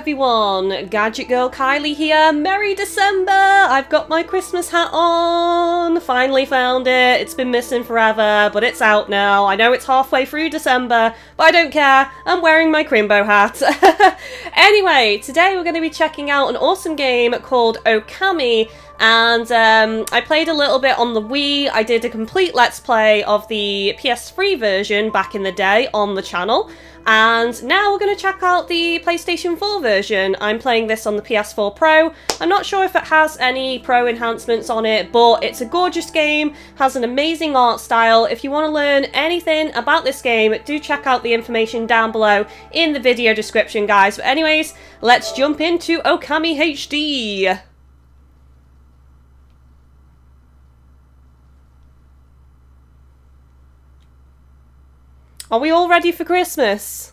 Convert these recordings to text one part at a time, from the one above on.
everyone! Gadget Girl Kylie here. Merry December! I've got my Christmas hat on! Finally found it. It's been missing forever, but it's out now. I know it's halfway through December, but I don't care. I'm wearing my Crimbo hat. anyway, today we're going to be checking out an awesome game called Okami and um, I played a little bit on the Wii. I did a complete Let's Play of the PS3 version back in the day on the channel. And now we're going to check out the PlayStation 4 version. I'm playing this on the PS4 Pro. I'm not sure if it has any Pro enhancements on it, but it's a gorgeous game, has an amazing art style. If you want to learn anything about this game, do check out the information down below in the video description, guys. But anyways, let's jump into Okami HD. Are we all ready for Christmas?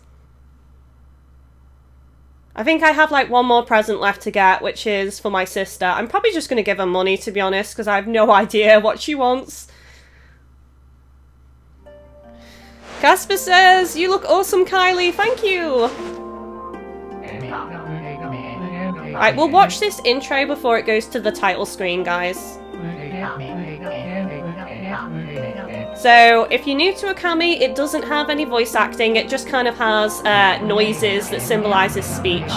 I think I have like one more present left to get, which is for my sister. I'm probably just going to give her money, to be honest, because I have no idea what she wants. Casper says, you look awesome, Kylie. Thank you. Right, we'll watch this intro before it goes to the title screen, guys. So, if you're new to Okami, it doesn't have any voice acting, it just kind of has uh, noises that symbolises speech.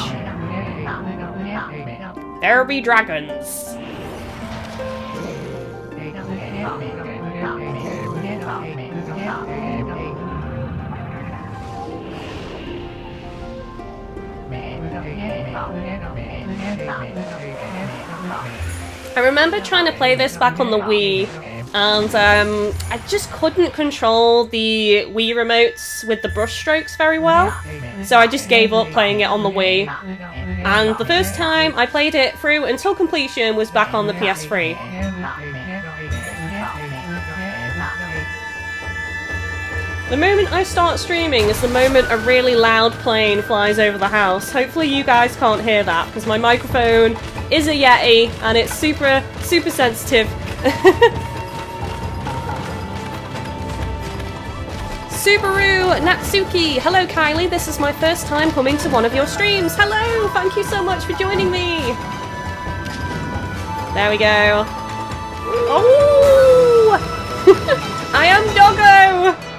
There be dragons. I remember trying to play this back on the Wii, and um, I just couldn't control the Wii remotes with the brush strokes very well, so I just gave up playing it on the Wii. And the first time I played it through until completion was back on the PS3. The moment I start streaming is the moment a really loud plane flies over the house. Hopefully you guys can't hear that because my microphone is a Yeti and it's super, super sensitive. Subaru Natsuki! Hello Kylie, this is my first time coming to one of your streams. Hello! Thank you so much for joining me! There we go. Oh! I am Doggo!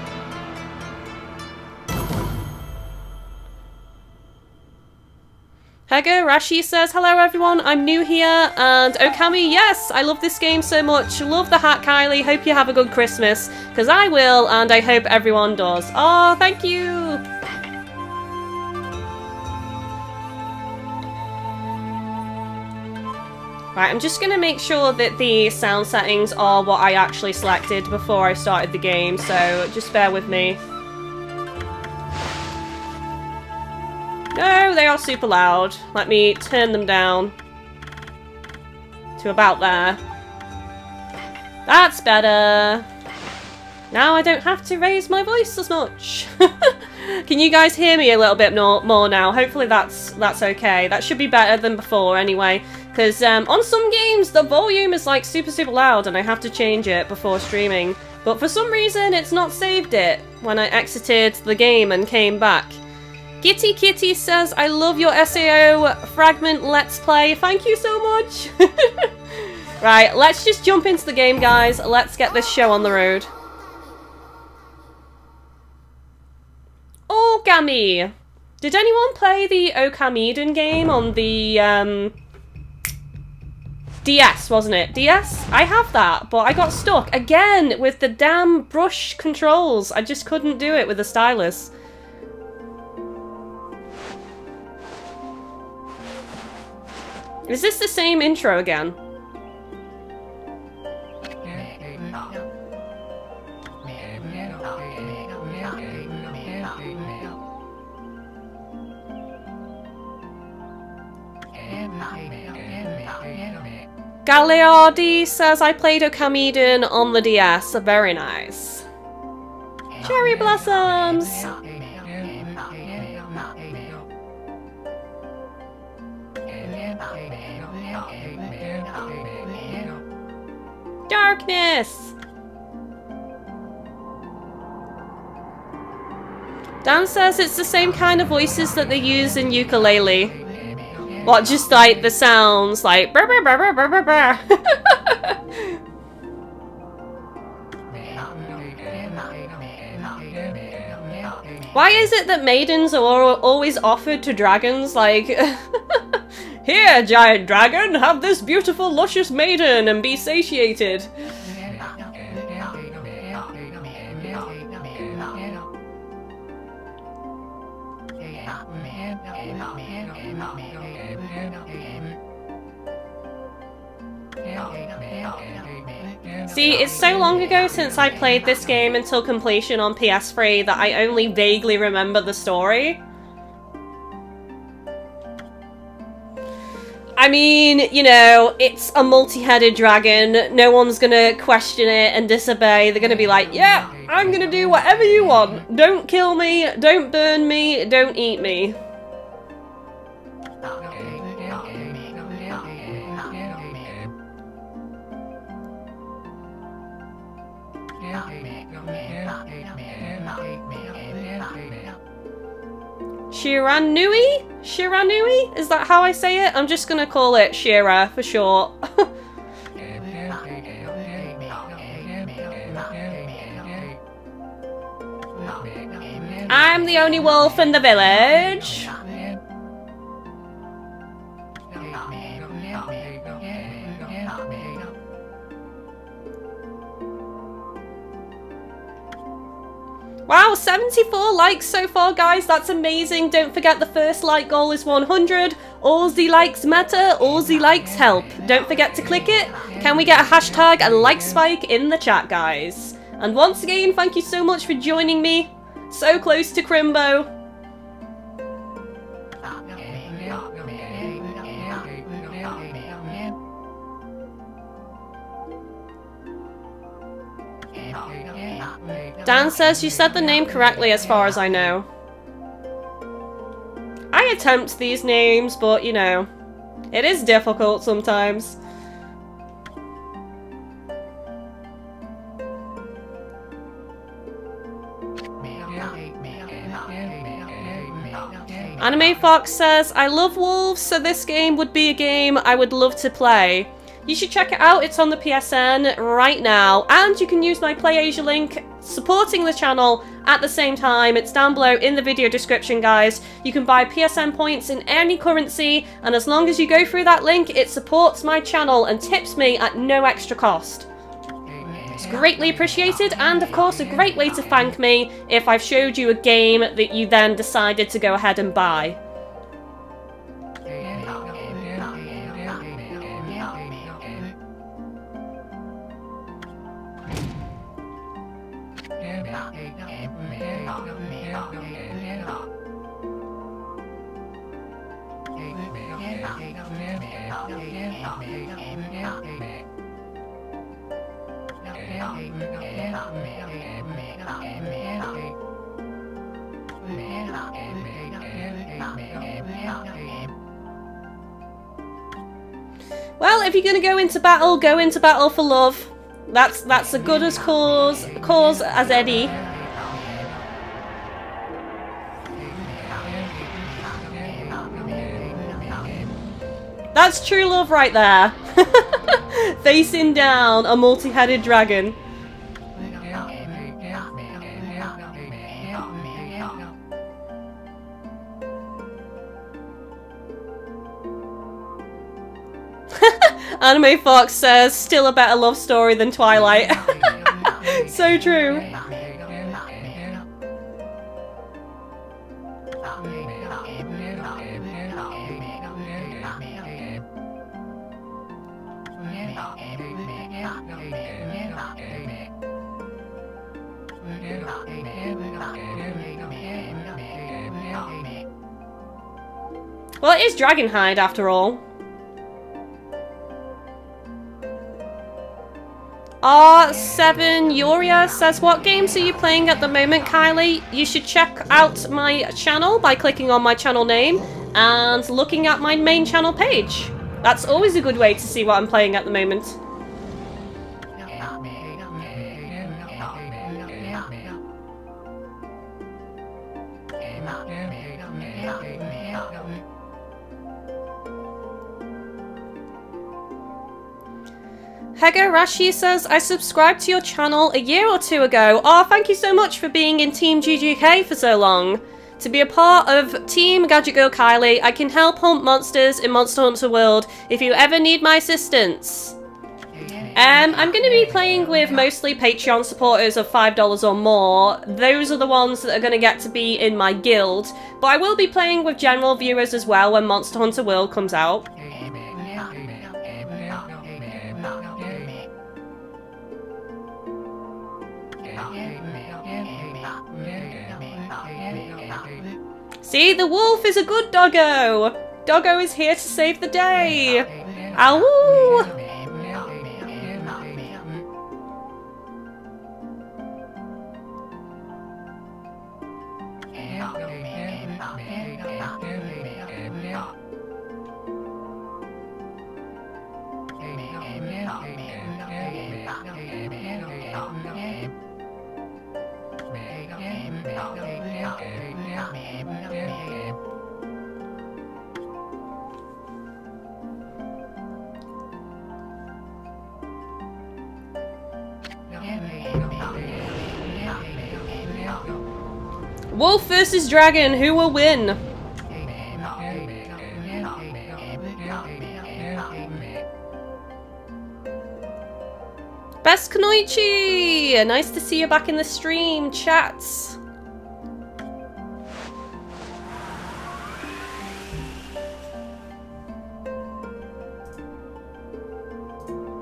Hego Rashi says, Hello everyone, I'm new here, and Okami, yes, I love this game so much. Love the hat, Kylie. Hope you have a good Christmas, because I will, and I hope everyone does. Oh, thank you! Right, I'm just going to make sure that the sound settings are what I actually selected before I started the game, so just bear with me. No, they are super loud. Let me turn them down to about there. That's better. Now I don't have to raise my voice as much. Can you guys hear me a little bit more, now? Hopefully that's that's okay. That should be better than before anyway. Because um, on some games the volume is like super super loud and I have to change it before streaming. But for some reason it's not saved it when I exited the game and came back. Gitty Kitty says, I love your SAO fragment let's play. Thank you so much. right, let's just jump into the game, guys. Let's get this show on the road. Okami. Did anyone play the Okamiden game on the um, DS, wasn't it? DS? I have that, but I got stuck again with the damn brush controls. I just couldn't do it with the stylus. Is this the same intro again? Galeardi says I played Okamiden on the DS. Very nice. Cherry blossoms! Darkness! Dan says it's the same kind of voices that they use in Yooka-Laylee. What, just like the sounds, like brr, brr, brr, brr, brr, brr. Why is it that maidens are always offered to dragons? Like, here, giant dragon, have this beautiful, luscious maiden and be satiated. See, it's so long ago since I played this game until completion on PS3 that I only vaguely remember the story. I mean, you know, it's a multi-headed dragon. No one's gonna question it and disobey. They're gonna be like, yeah, I'm gonna do whatever you want. Don't kill me, don't burn me, don't eat me. Shiranui? Shiranui? Is that how I say it? I'm just gonna call it Shira for short. I'm the only wolf in the village. Wow, 74 likes so far, guys. That's amazing. Don't forget the first like goal is 100. All the likes matter. All the likes help. Don't forget to click it. Can we get a hashtag and like spike in the chat, guys? And once again, thank you so much for joining me. So close to Crimbo. Dan says you said the name correctly as far as I know. I attempt these names, but you know, it is difficult sometimes. Anime Fox says, I love wolves, so this game would be a game I would love to play. You should check it out, it's on the PSN right now, and you can use my PlayAsia link supporting the channel at the same time. It's down below in the video description, guys. You can buy PSN points in any currency, and as long as you go through that link, it supports my channel and tips me at no extra cost. It's greatly appreciated, and of course a great way to thank me if I've showed you a game that you then decided to go ahead and buy. Well, if you're going to go into battle, go into battle for love. That's that's a good as cause cause as any. That's true love right there. Facing down a multi-headed dragon. Anime Fox says, still a better love story than Twilight. so true. Well, it is Dragonhide after all. R7 Yuria says, What games are you playing at the moment, Kylie? You should check out my channel by clicking on my channel name and looking at my main channel page. That's always a good way to see what I'm playing at the moment. Pega Rashi says, I subscribed to your channel a year or two ago. Oh, thank you so much for being in Team GGK for so long. To be a part of Team Gadget Girl Kylie, I can help hunt monsters in Monster Hunter World if you ever need my assistance. Um, I'm going to be playing with mostly Patreon supporters of $5 or more. Those are the ones that are going to get to be in my guild. But I will be playing with general viewers as well when Monster Hunter World comes out. See, the wolf is a good doggo! Doggo is here to save the day! Ow! Wolf versus dragon, who will win? Best Kanoichi! Nice to see you back in the stream, chats.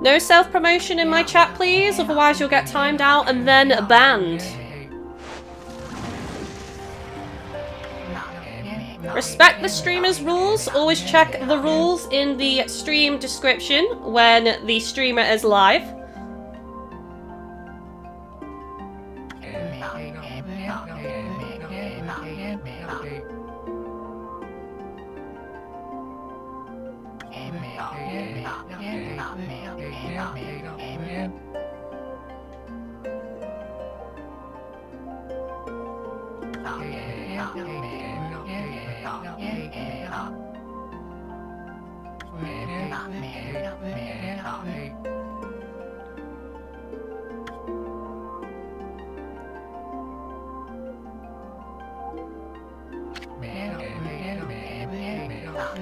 No self-promotion in my chat, please, otherwise you'll get timed out and then banned. Respect the streamer's rules. Always check the rules in the stream description when the streamer is live.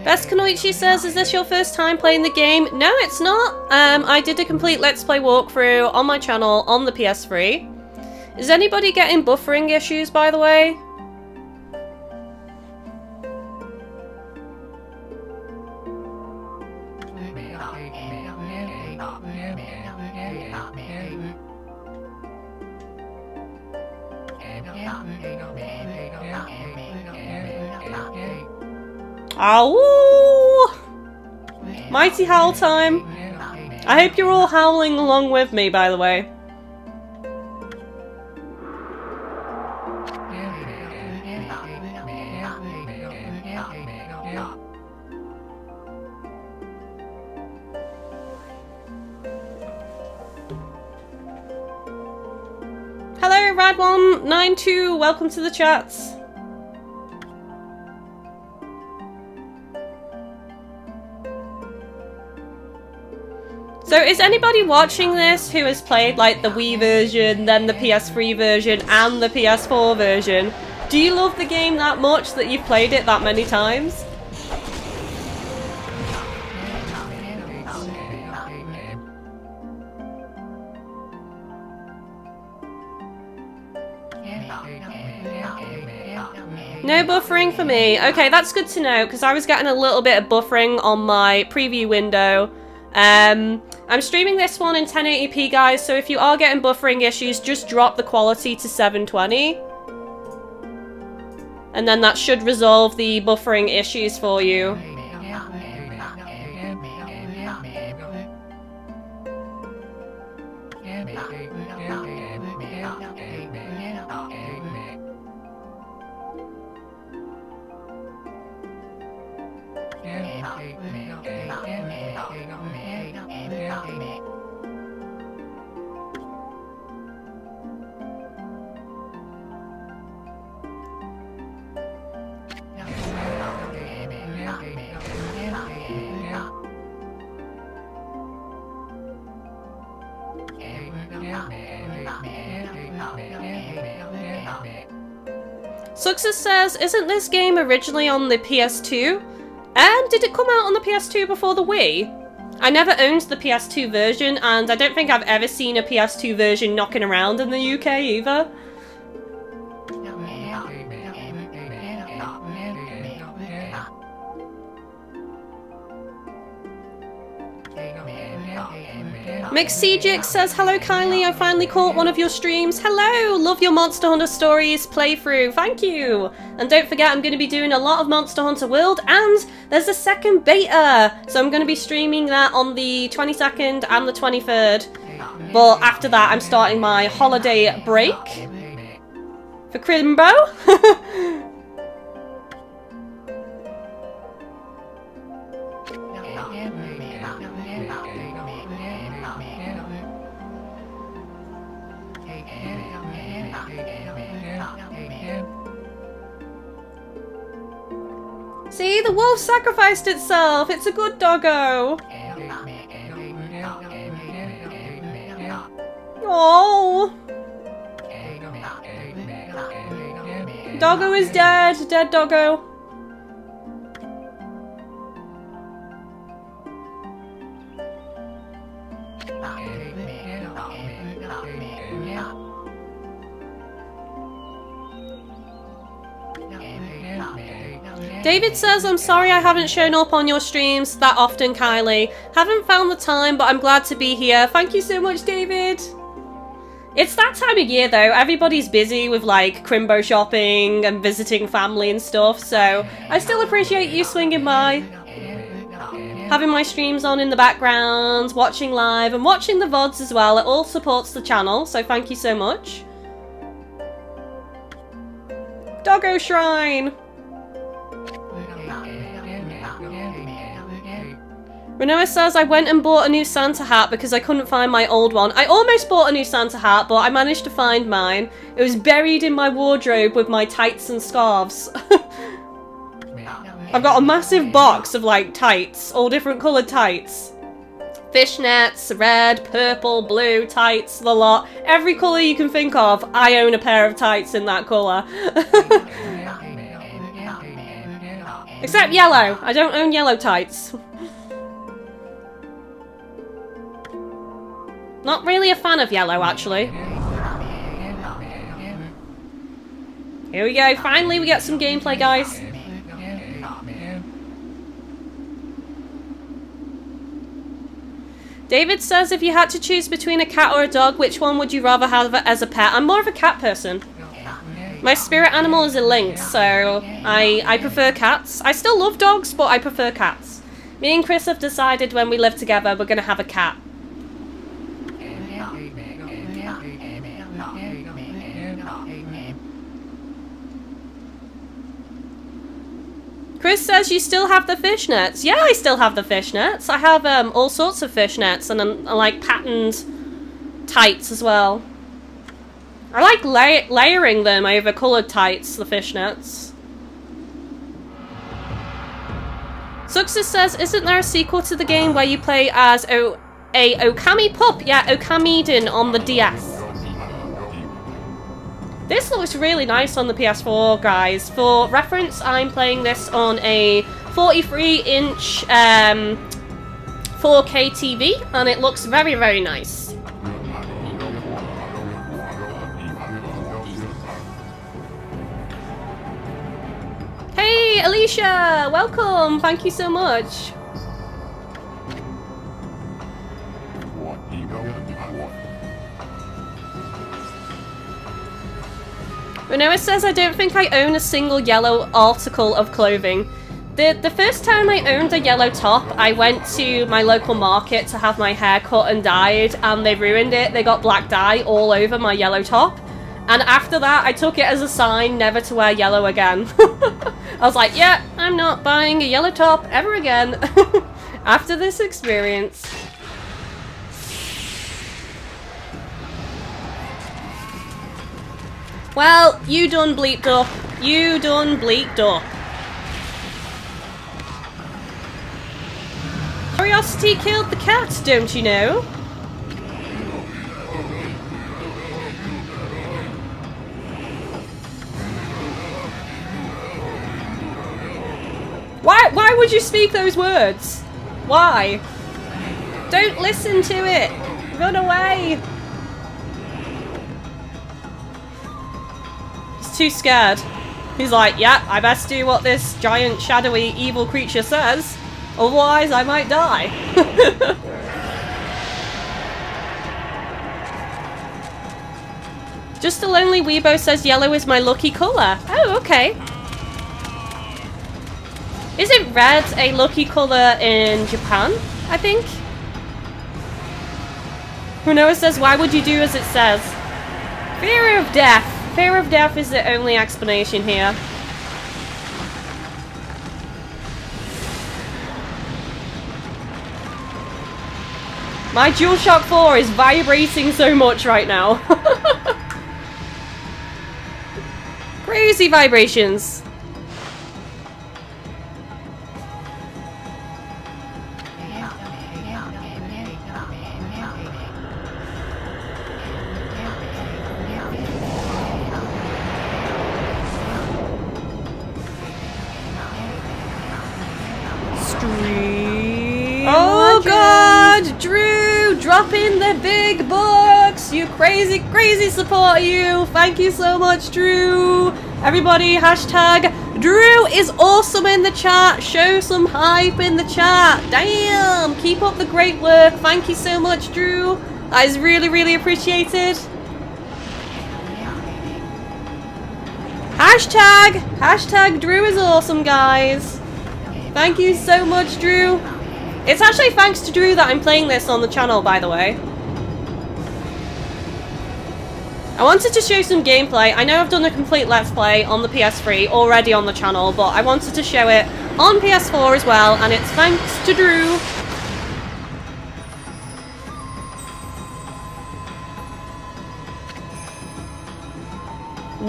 Best Kanoichi says, is this your first time playing the game? No, it's not. Um, I did a complete Let's Play walkthrough on my channel on the PS3. Is anybody getting buffering issues, by the way? Howl time. I hope you're all howling along with me, by the way. Hello, Rad192, welcome to the chats. So is anybody watching this who has played like the Wii version, then the PS3 version, and the PS4 version? Do you love the game that much that you've played it that many times? No buffering for me. Okay, that's good to know, because I was getting a little bit of buffering on my preview window. Um, I'm streaming this one in 1080p, guys, so if you are getting buffering issues, just drop the quality to 720. And then that should resolve the buffering issues for you. Success says, isn't this game originally on the PS2? And did it come out on the PS2 before the Wii? I never owned the PS2 version, and I don't think I've ever seen a PS2 version knocking around in the UK either. McCjix says, Hello Kylie, I finally caught one of your streams. Hello! Love your Monster Hunter Stories playthrough. Thank you! And don't forget, I'm going to be doing a lot of Monster Hunter World, and there's a second beta! So I'm going to be streaming that on the 22nd and the 23rd. But after that, I'm starting my holiday break for Crimbo. See, the wolf sacrificed itself. It's a good doggo. Oh. Doggo is dead. Dead doggo. David says, I'm sorry I haven't shown up on your streams that often, Kylie. Haven't found the time, but I'm glad to be here. Thank you so much, David. It's that time of year, though. Everybody's busy with, like, Crimbo shopping and visiting family and stuff, so I still appreciate you swinging by. Having my streams on in the background, watching live, and watching the VODs as well. It all supports the channel, so thank you so much. Doggo Shrine! Renoa says, I went and bought a new Santa hat because I couldn't find my old one. I almost bought a new Santa hat, but I managed to find mine. It was buried in my wardrobe with my tights and scarves. I've got a massive box of, like, tights. All different coloured tights. Fishnets, red, purple, blue, tights, the lot. Every colour you can think of, I own a pair of tights in that colour. Except yellow. I don't own yellow tights. Not really a fan of yellow, actually. Here we go. Finally, we get some gameplay, guys. David says, if you had to choose between a cat or a dog, which one would you rather have as a pet? I'm more of a cat person. My spirit animal is a lynx, so I, I prefer cats. I still love dogs, but I prefer cats. Me and Chris have decided when we live together, we're going to have a cat. Chris says you still have the fishnets. Yeah, I still have the fishnets. I have um, all sorts of fishnets and um, like patterned tights as well. I like la layering them over coloured tights, the fishnets. Success says, isn't there a sequel to the game where you play as o a Okami pup? Yeah, Okamiden on the DS. This looks really nice on the PS4, guys. For reference, I'm playing this on a 43-inch um, 4K TV, and it looks very, very nice. Hey, Alicia! Welcome! Thank you so much. Renoa says, I don't think I own a single yellow article of clothing. The, the first time I owned a yellow top, I went to my local market to have my hair cut and dyed, and they ruined it. They got black dye all over my yellow top. And after that, I took it as a sign never to wear yellow again. I was like, yeah, I'm not buying a yellow top ever again. after this experience. Well, you done bleeped up. You done bleeped up. Curiosity killed the cat, don't you know? Why, why would you speak those words? Why? Don't listen to it! Run away! Too scared. He's like, yeah, I best do what this giant, shadowy, evil creature says. Otherwise, I might die. Just a lonely weebo says yellow is my lucky colour. Oh, okay. Isn't red a lucky colour in Japan, I think? Runoa says, why would you do as it says? Fear of death. Fear of death is the only explanation here. My DualShock 4 is vibrating so much right now. Crazy vibrations. Crazy, support you! Thank you so much, Drew! Everybody, hashtag Drew is awesome in the chat! Show some hype in the chat! Damn! Keep up the great work! Thank you so much, Drew! That is really, really appreciated! Hashtag! Hashtag Drew is awesome, guys! Thank you so much, Drew! It's actually thanks to Drew that I'm playing this on the channel, by the way. I wanted to show some gameplay. I know I've done a complete Let's Play on the PS3 already on the channel, but I wanted to show it on PS4 as well, and it's thanks to Drew.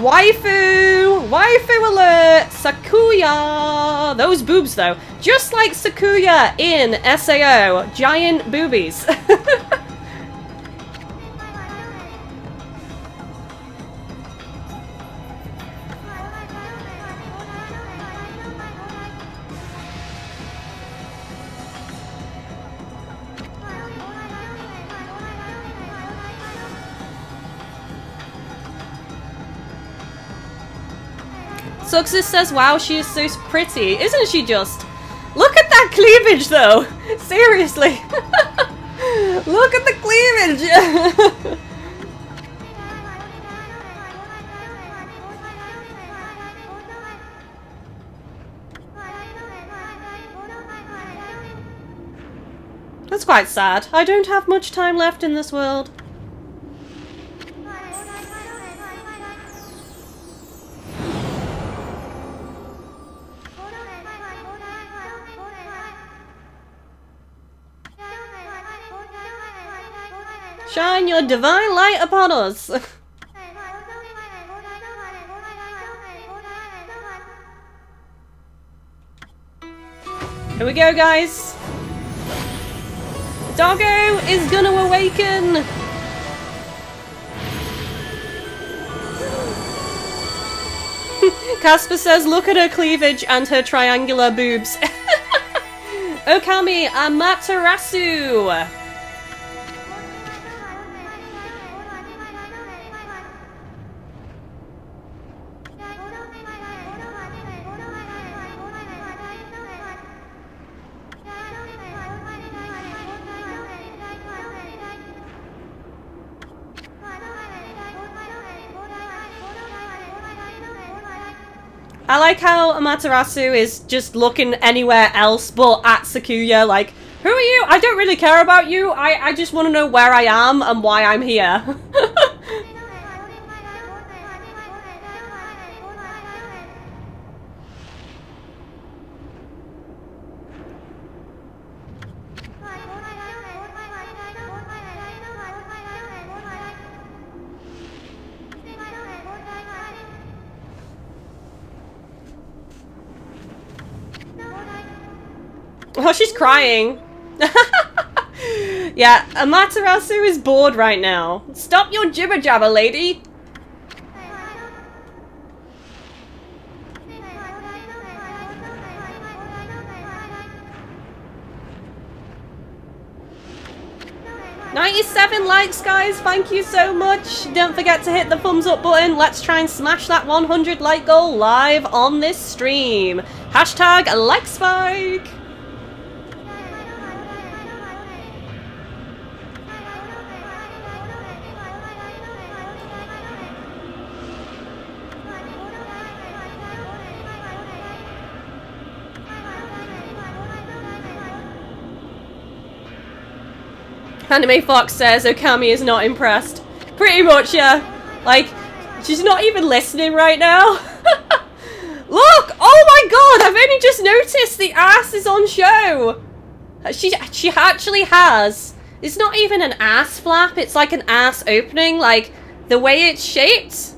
Waifu! Waifu alert! Sakuya! Those boobs, though. Just like Sakuya in SAO. Giant boobies. Success says, wow, she is so pretty. Isn't she just? Look at that cleavage, though. Seriously. Look at the cleavage. That's quite sad. I don't have much time left in this world. Shine your divine light upon us. Here we go, guys. Doggo is gonna awaken. Casper says, look at her cleavage and her triangular boobs. Okami Amaterasu. I like how Amaterasu is just looking anywhere else but at Sakuya, like, who are you? I don't really care about you. I, I just want to know where I am and why I'm here. Oh, she's crying. yeah, Amaterasu is bored right now. Stop your jibber jabber, lady! Ninety-seven likes, guys. Thank you so much. Don't forget to hit the thumbs up button. Let's try and smash that 100 like goal live on this stream. Hashtag like spike. Anime Fox says Okami is not impressed. Pretty much, yeah. Like, she's not even listening right now. Look! Oh my god! I've only just noticed the ass is on show! She, she actually has. It's not even an ass flap, it's like an ass opening, like, the way it's shaped.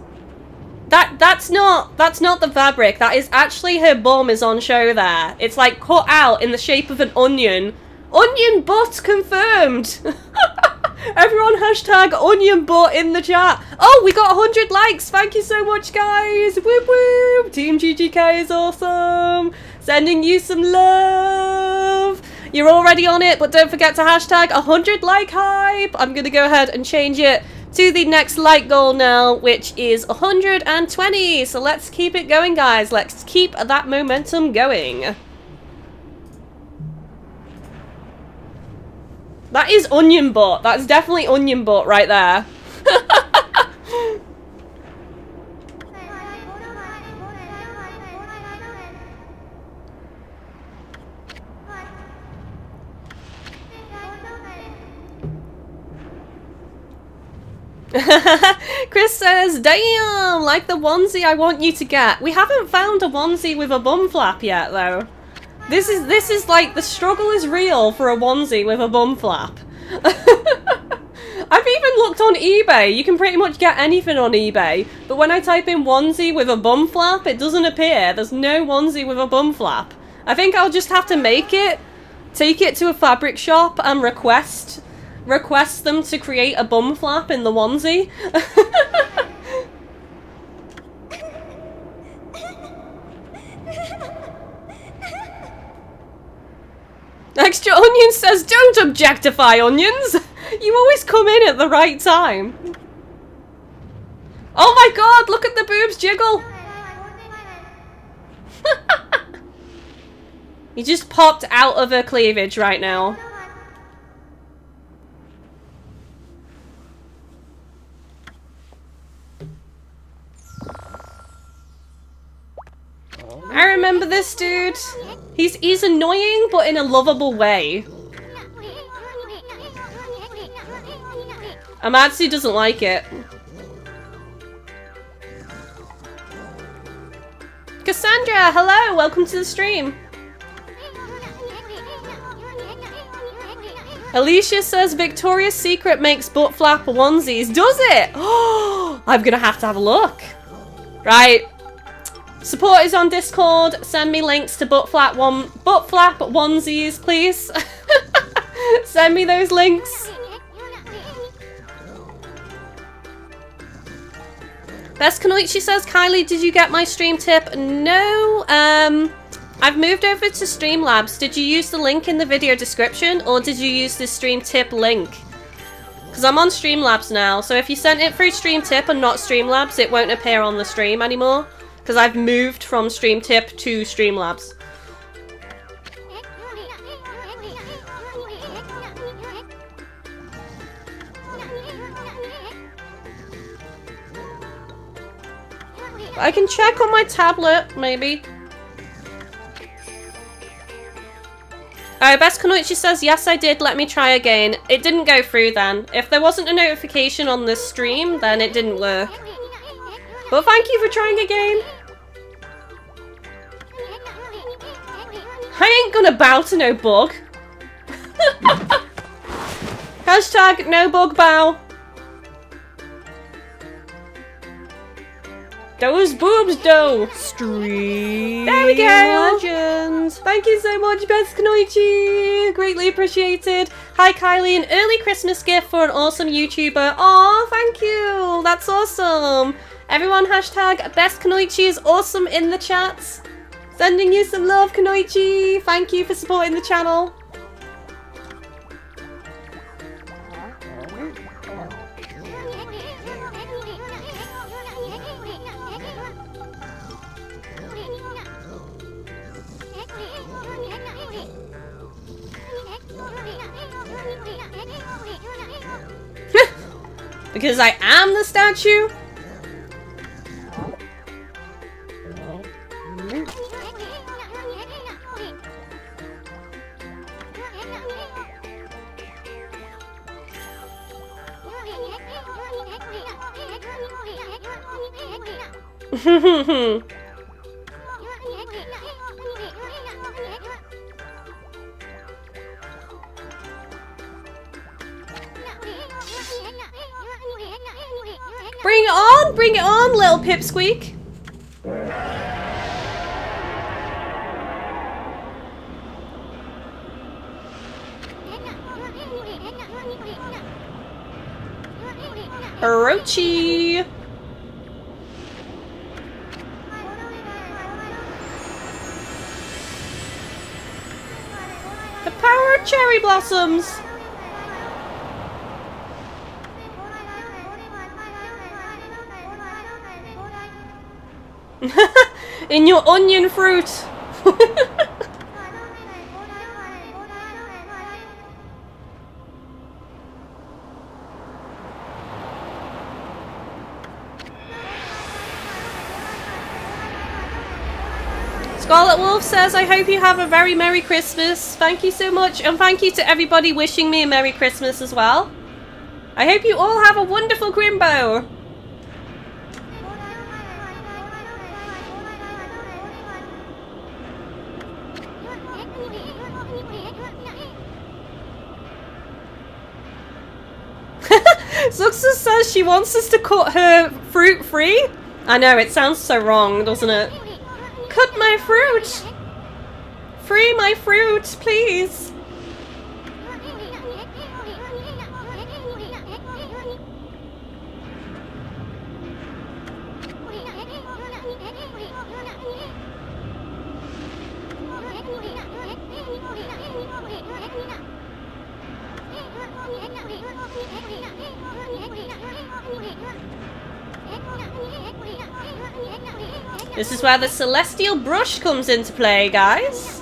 That that's not that's not the fabric. That is actually her bum is on show there. It's like cut out in the shape of an onion Onion butt confirmed! Everyone hashtag onion butt in the chat. Oh, we got 100 likes. Thank you so much, guys. Whoop whoop. Team GGK is awesome. Sending you some love. You're already on it, but don't forget to hashtag 100 like hype. I'm going to go ahead and change it to the next like goal now, which is 120. So let's keep it going, guys. Let's keep that momentum going. That is onion butt. That's definitely onion butt right there. Chris says, damn, like the onesie I want you to get. We haven't found a onesie with a bum flap yet, though. This is this is like the struggle is real for a onesie with a bum flap. I've even looked on eBay. You can pretty much get anything on eBay. But when I type in onesie with a bum flap, it doesn't appear. There's no onesie with a bum flap. I think I'll just have to make it, take it to a fabric shop and request request them to create a bum flap in the onesie. Extra Onion says, don't objectify onions! You always come in at the right time. Oh my god, look at the boobs jiggle! he just popped out of her cleavage right now. I remember this dude. He's he's annoying, but in a lovable way. Amatsu doesn't like it. Cassandra, hello, welcome to the stream. Alicia says Victoria's Secret makes butt flap onesies. Does it? Oh, I'm gonna have to have a look. Right, Support is on Discord. Send me links to butt flap one butt flap onesies, please. Send me those links. Best Kanoichi says, Kylie, did you get my stream tip? No. Um, I've moved over to Streamlabs. Did you use the link in the video description or did you use the stream tip link? Because I'm on Streamlabs now, so if you sent it through stream tip and not Streamlabs, it won't appear on the stream anymore. Because I've moved from StreamTip to Streamlabs. I can check on my tablet, maybe. Oh, Best Kanoichi says, yes I did, let me try again. It didn't go through then. If there wasn't a notification on the stream, then it didn't work. But thank you for trying again. I ain't gonna bow to no bug. Hashtag no bug bow. Those boobs though. Stream There we go. Legends. Thank you so much, Best Kanoichi. Greatly appreciated. Hi Kylie, an early Christmas gift for an awesome YouTuber. Aw, thank you. That's awesome. Everyone hashtag Best Kanoichi is awesome in the chats. Sending you some love, Kanoichi! Thank you for supporting the channel! because I am the statue? Bring it on! Bring it on, little pipsqueak! Orochi! Power cherry blossoms! In your onion fruit! Scarlet Wolf says, I hope you have a very Merry Christmas. Thank you so much. And thank you to everybody wishing me a Merry Christmas as well. I hope you all have a wonderful Grimbo. Zuxa says she wants us to cut her fruit free. I know, it sounds so wrong, doesn't it? Cut my fruit! Free my fruit, please! Where the celestial brush comes into play, guys.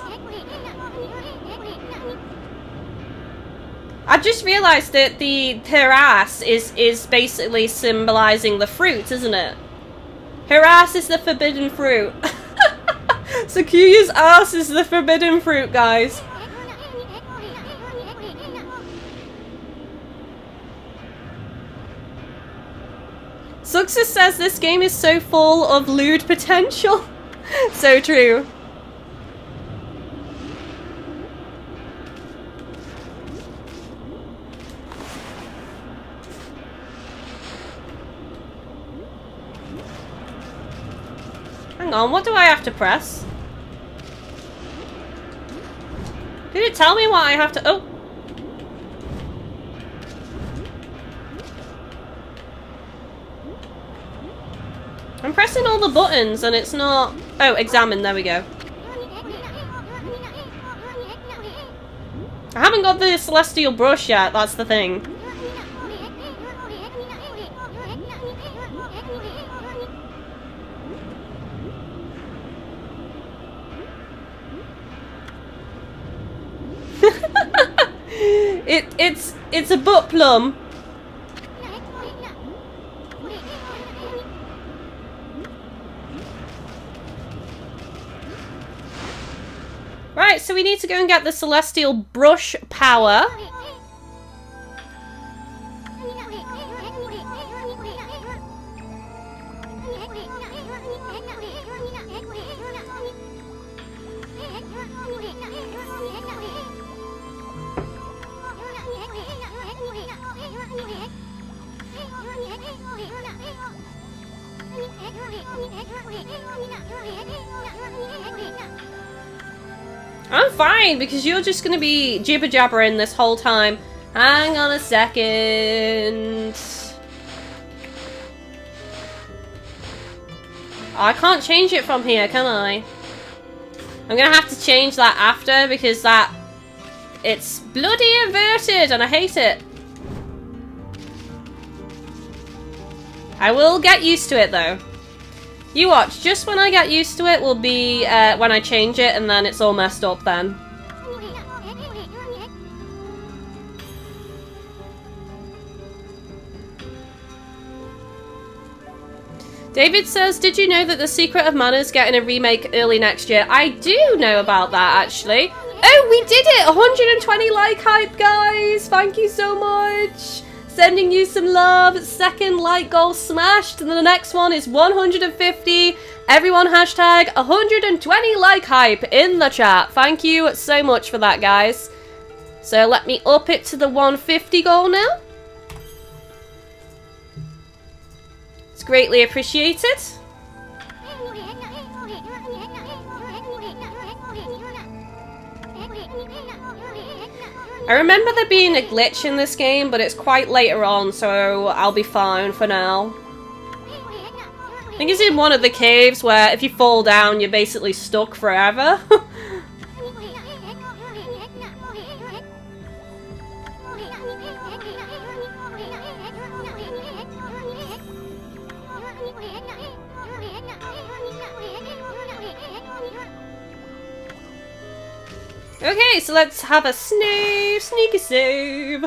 I just realised that the her ass is is basically symbolising the fruit, isn't it? Her ass is the forbidden fruit. so Sakuya's ass is the forbidden fruit, guys. Zuxa says this game is so full of lewd potential. so true. Hang on, what do I have to press? Did it tell me what I have to- oh! I'm pressing all the buttons and it's not... Oh, examine, there we go. I haven't got the celestial brush yet, that's the thing. it it's it's a butt plum. We need to go and get the celestial brush power. Fine because you're just gonna be jibber jabbering this whole time. Hang on a second. I can't change it from here, can I? I'm gonna have to change that after because that it's bloody inverted and I hate it. I will get used to it though. You watch, just when I get used to it will be uh, when I change it and then it's all messed up then. David says, Did you know that The Secret of Mana is getting a remake early next year? I do know about that, actually. Oh, we did it! 120 like hype, guys! Thank you so much! Sending you some love. Second like goal smashed. And the next one is 150. Everyone hashtag 120 like hype in the chat. Thank you so much for that, guys. So let me up it to the 150 goal now. It's greatly appreciated. I remember there being a glitch in this game, but it's quite later on, so I'll be fine for now. I think it's in one of the caves where if you fall down, you're basically stuck forever. Okay, so let's have a snoop, sneaky save.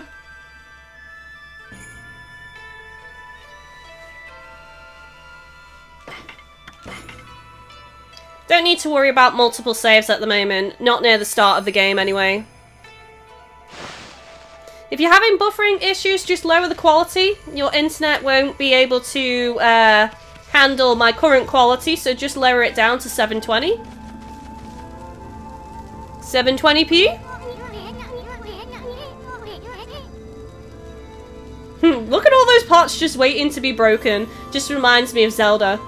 Don't need to worry about multiple saves at the moment, not near the start of the game anyway. If you're having buffering issues, just lower the quality. Your internet won't be able to uh, handle my current quality, so just lower it down to 720. 720p? Hmm, look at all those pots just waiting to be broken. Just reminds me of Zelda.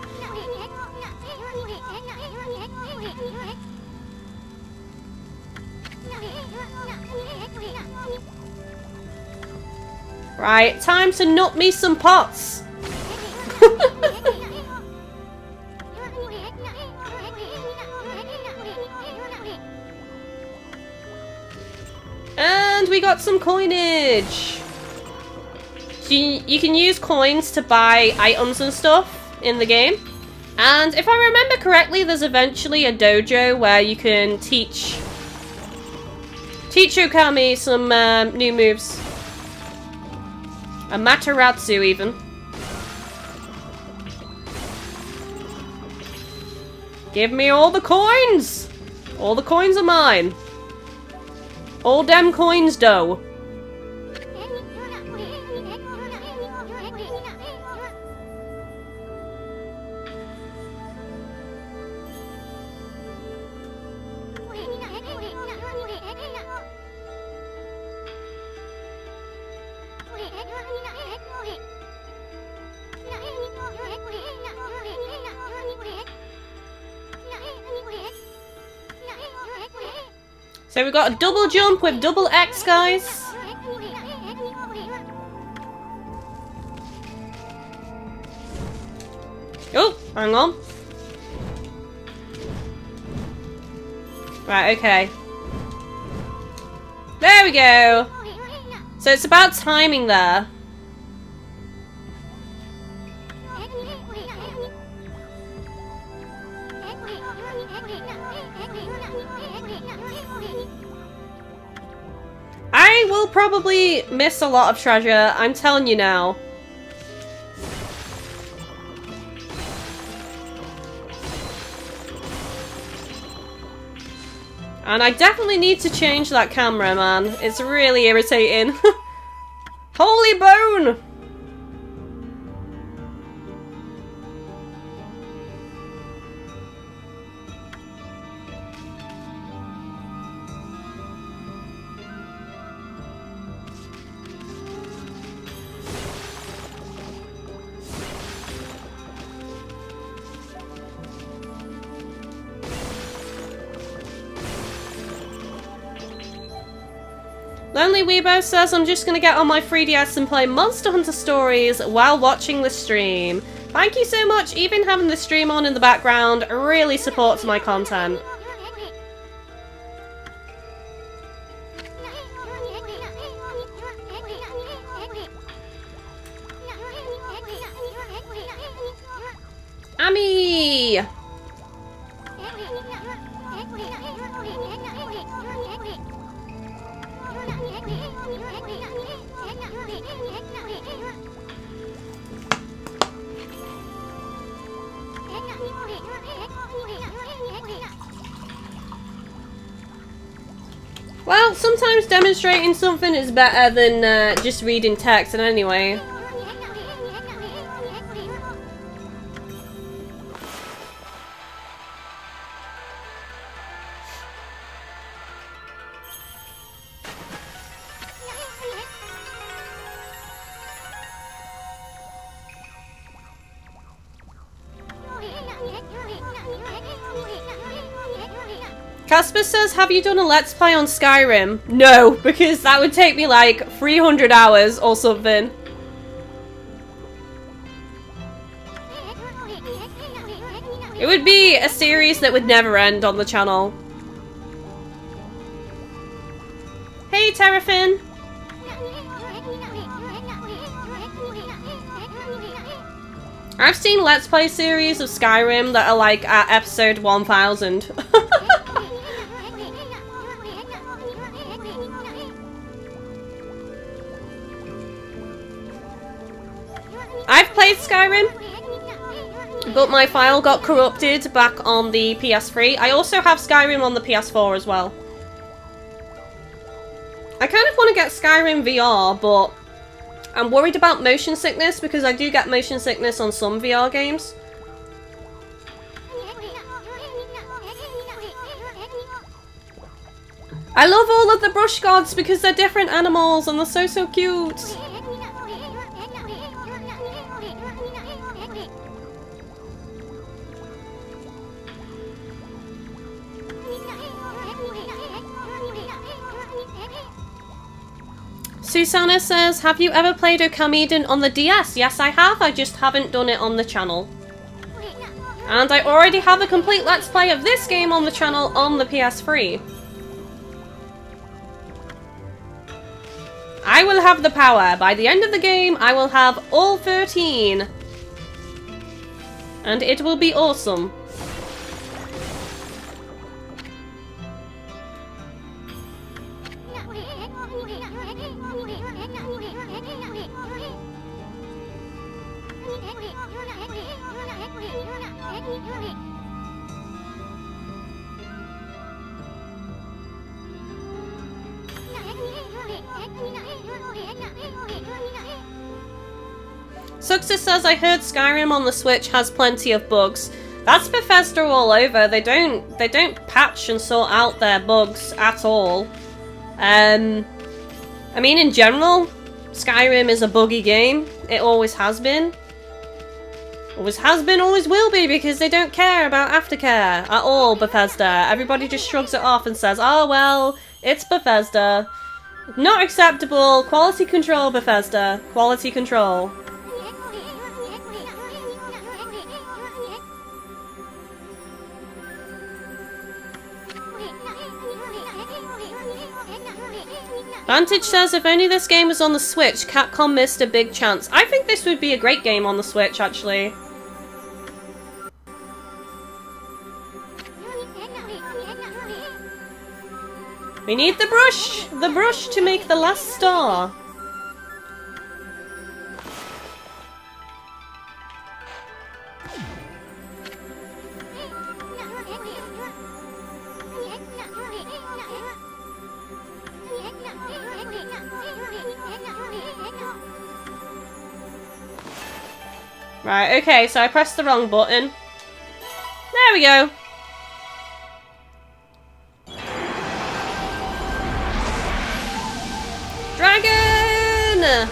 Right, time to nut me some pots. And we got some coinage! So you, you can use coins to buy items and stuff in the game. And if I remember correctly, there's eventually a dojo where you can teach teach Okami some um, new moves. Amaterasu even. Give me all the coins! All the coins are mine. All them coins, though. So we've got a double jump with double X, guys. Oh, hang on. Right, okay. There we go. So it's about timing there. Probably miss a lot of treasure, I'm telling you now. And I definitely need to change that camera, man. It's really irritating. Holy bone! Weebo says I'm just gonna get on my 3DS and play Monster Hunter Stories while watching the stream. Thank you so much, even having the stream on in the background really supports my content. Something is better than uh, just reading text, and anyway. Says, have you done a Let's Play on Skyrim? No, because that would take me like 300 hours or something. It would be a series that would never end on the channel. Hey, Terrafin! I've seen Let's Play series of Skyrim that are like at episode 1000. but my file got corrupted back on the PS3. I also have Skyrim on the PS4 as well. I kind of want to get Skyrim VR, but I'm worried about motion sickness because I do get motion sickness on some VR games. I love all of the brush gods because they're different animals and they're so, so cute. Susanna says, have you ever played Okamiden on the DS? Yes, I have. I just haven't done it on the channel. And I already have a complete Let's Play of this game on the channel on the PS3. I will have the power. By the end of the game, I will have all 13. And it will be awesome. Says, I heard Skyrim on the Switch has plenty of bugs. That's Bethesda all over. They don't they don't patch and sort out their bugs at all. Um, I mean, in general, Skyrim is a buggy game. It always has been. Always has been, always will be, because they don't care about aftercare at all, Bethesda. Everybody just shrugs it off and says, oh well, it's Bethesda. Not acceptable. Quality control, Bethesda. Quality control. Vantage says if only this game was on the Switch, Capcom missed a big chance. I think this would be a great game on the Switch, actually. We need the brush! The brush to make the last star. Right, okay, so I pressed the wrong button. There we go. Dragon!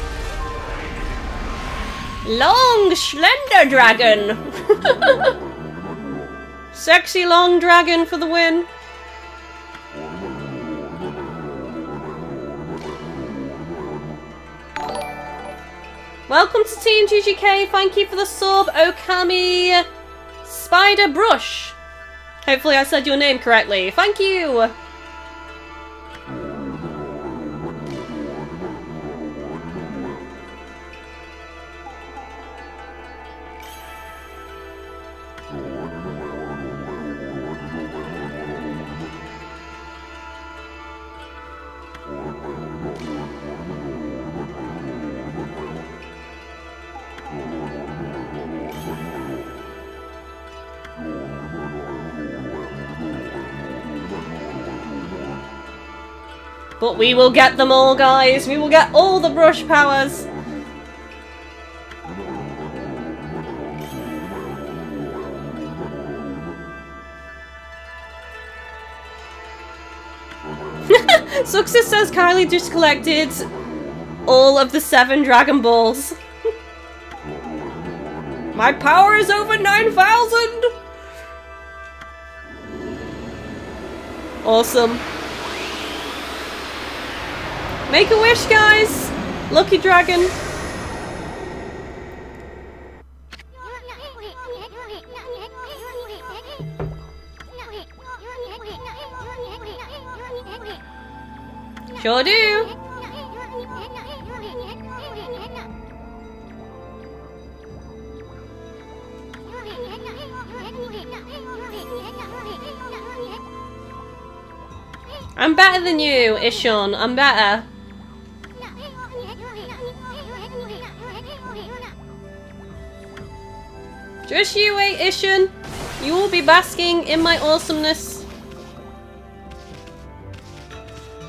Long, slender dragon! Sexy long dragon for the win. Welcome to Team GGK. Thank you for the sub, Okami Spider Brush. Hopefully I said your name correctly. Thank you. But we will get them all, guys. We will get all the brush powers. Success says Kylie just collected all of the seven Dragon Balls. My power is over 9,000! Awesome. Make a wish, guys! Lucky Dragon. Sure do. I'm better than you, Issun. I'm better. Wait, Issun. You will be basking in my awesomeness.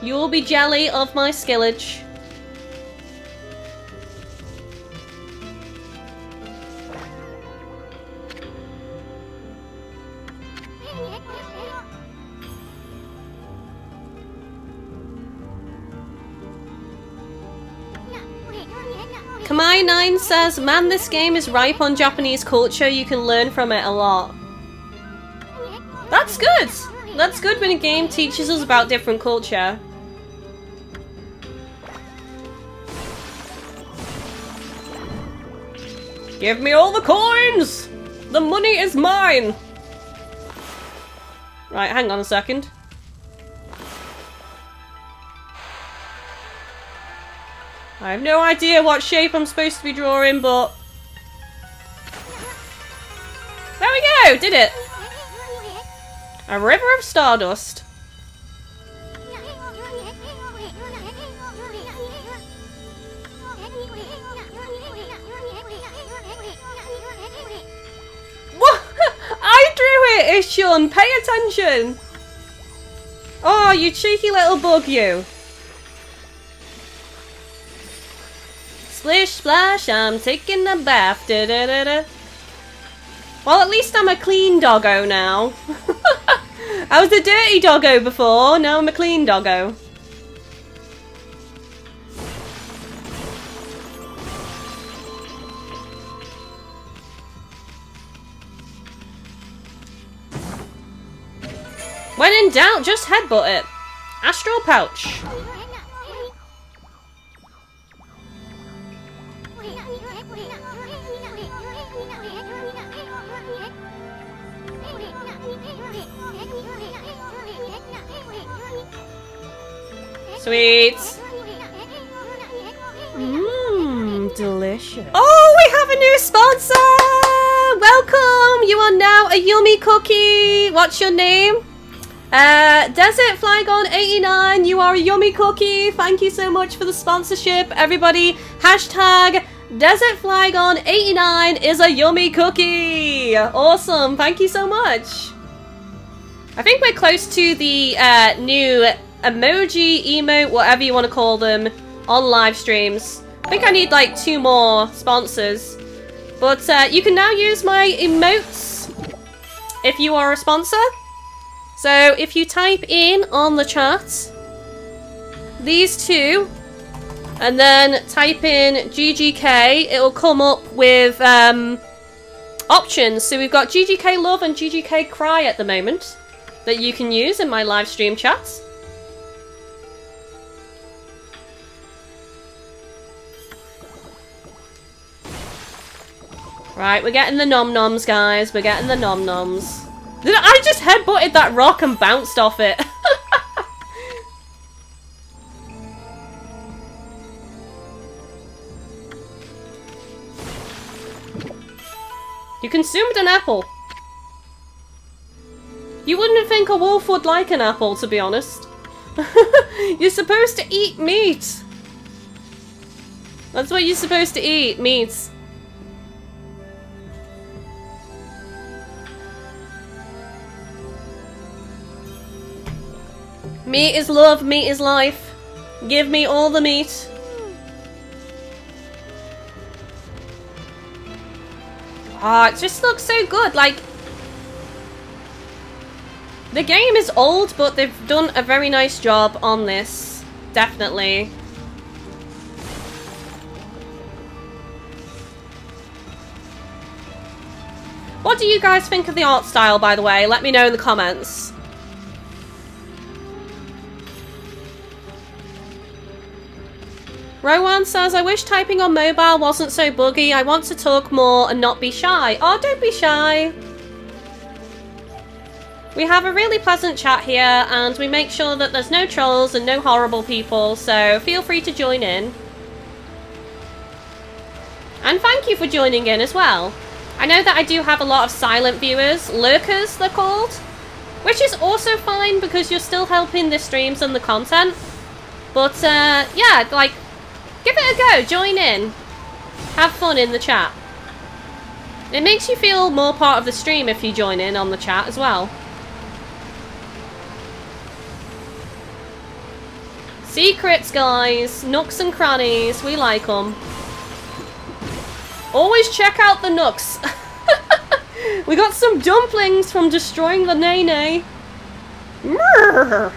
You will be jelly of my skillage. Says, Man, this game is ripe on Japanese culture. You can learn from it a lot. That's good. That's good when a game teaches us about different culture. Give me all the coins! The money is mine! Right, hang on a second. I have no idea what shape I'm supposed to be drawing, but... There we go! Did it! A river of stardust. What? I drew it! Pay attention! Oh, you cheeky little bug, you. Splish splash, I'm taking a bath. Da -da -da. Well, at least I'm a clean doggo now. I was a dirty doggo before, now I'm a clean doggo. When in doubt, just headbutt it. Astral Pouch. Sweet. Mmm, delicious. Oh, we have a new sponsor! Welcome! You are now a yummy cookie. What's your name? Uh, Desert Flygon 89, you are a yummy cookie. Thank you so much for the sponsorship, everybody. Hashtag Desert Flygon 89 is a yummy cookie. Awesome. Thank you so much. I think we're close to the uh, new emoji, emote, whatever you want to call them, on live streams. I think I need like two more sponsors. But uh, you can now use my emotes if you are a sponsor. So if you type in on the chat these two and then type in GGK, it will come up with um, options. So we've got GGK Love and GGK Cry at the moment that you can use in my live stream chats. Right, we're getting the nom-noms, guys. We're getting the nom-noms. I just headbutted that rock and bounced off it. you consumed an apple. You wouldn't think a wolf would like an apple, to be honest. you're supposed to eat meat. That's what you're supposed to eat, meat. Meat is love, meat is life. Give me all the meat. Ah, oh, it just looks so good. Like, the game is old, but they've done a very nice job on this. Definitely. What do you guys think of the art style, by the way? Let me know in the comments. Rowan says, I wish typing on mobile wasn't so buggy. I want to talk more and not be shy. Oh, don't be shy. We have a really pleasant chat here and we make sure that there's no trolls and no horrible people, so feel free to join in. And thank you for joining in as well. I know that I do have a lot of silent viewers, lurkers they're called, which is also fine because you're still helping the streams and the content. But uh, yeah, like Give it a go, join in. Have fun in the chat. It makes you feel more part of the stream if you join in on the chat as well. Secrets, guys. Nooks and crannies. We like them. Always check out the nooks. we got some dumplings from destroying the Nene. Murr.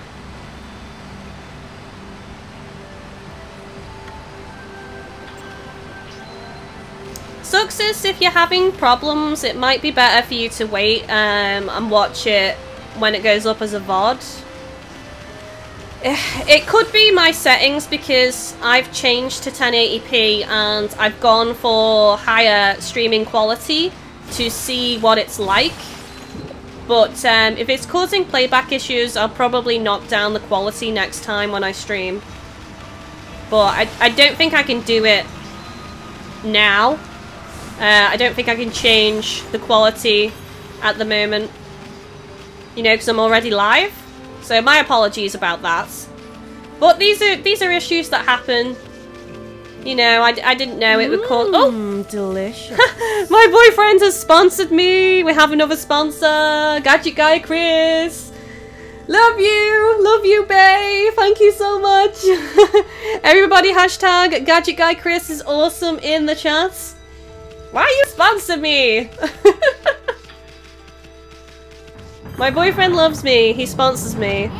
Success, if you're having problems, it might be better for you to wait um, and watch it when it goes up as a VOD. It could be my settings because I've changed to 1080p and I've gone for higher streaming quality to see what it's like. But um, if it's causing playback issues, I'll probably knock down the quality next time when I stream. But I, I don't think I can do it now uh, I don't think I can change the quality at the moment. You know, because I'm already live. So my apologies about that. But these are these are issues that happen. You know, I, I didn't know it would cause... Oh! Mm, delicious. my boyfriend has sponsored me. We have another sponsor. Gadget Guy Chris. Love you! Love you, Bay! Thank you so much! Everybody hashtag Gadget Guy Chris is awesome in the chat. Why you sponsor me? My boyfriend loves me. He sponsors me.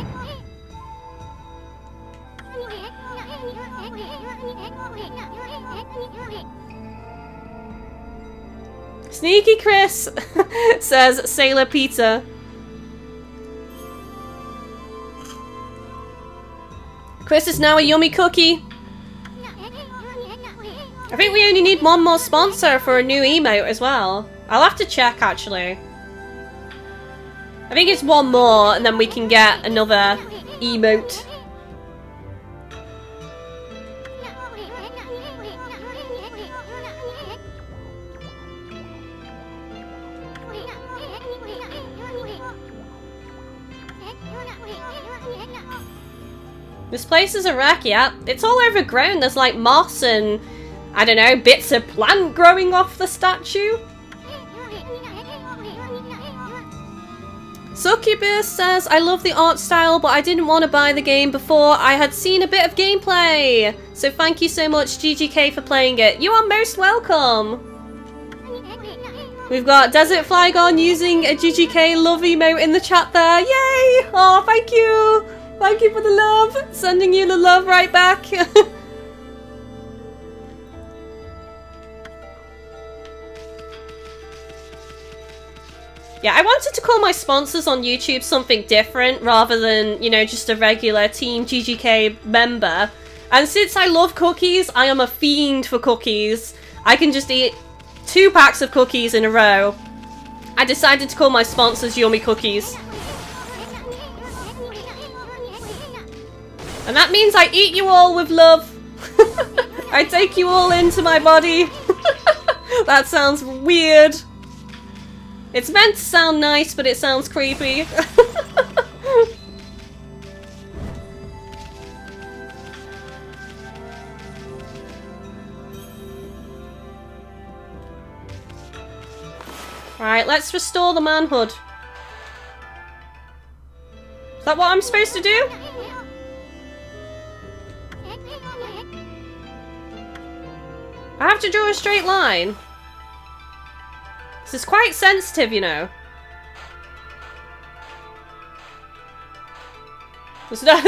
Sneaky Chris says Sailor Pizza. Chris is now a yummy cookie. I think we only need one more sponsor for a new emote as well. I'll have to check actually. I think it's one more and then we can get another emote. This place is a wreck, yeah. It's all overgrown. There's like moss and I don't know, bits of plant growing off the statue? Succubus says, I love the art style, but I didn't want to buy the game before I had seen a bit of gameplay. So thank you so much, GGK, for playing it. You are most welcome. We've got Desert Flygon using a GGK love emote in the chat there. Yay! Oh, thank you. Thank you for the love. Sending you the love right back. Yeah, I wanted to call my sponsors on YouTube something different rather than, you know, just a regular Team GGK member. And since I love cookies, I am a fiend for cookies. I can just eat two packs of cookies in a row. I decided to call my sponsors Yummy Cookies. And that means I eat you all with love. I take you all into my body. that sounds weird. It's meant to sound nice, but it sounds creepy. right, let's restore the manhood. Is that what I'm supposed to do? I have to draw a straight line. This is quite sensitive, you know. There's no- What?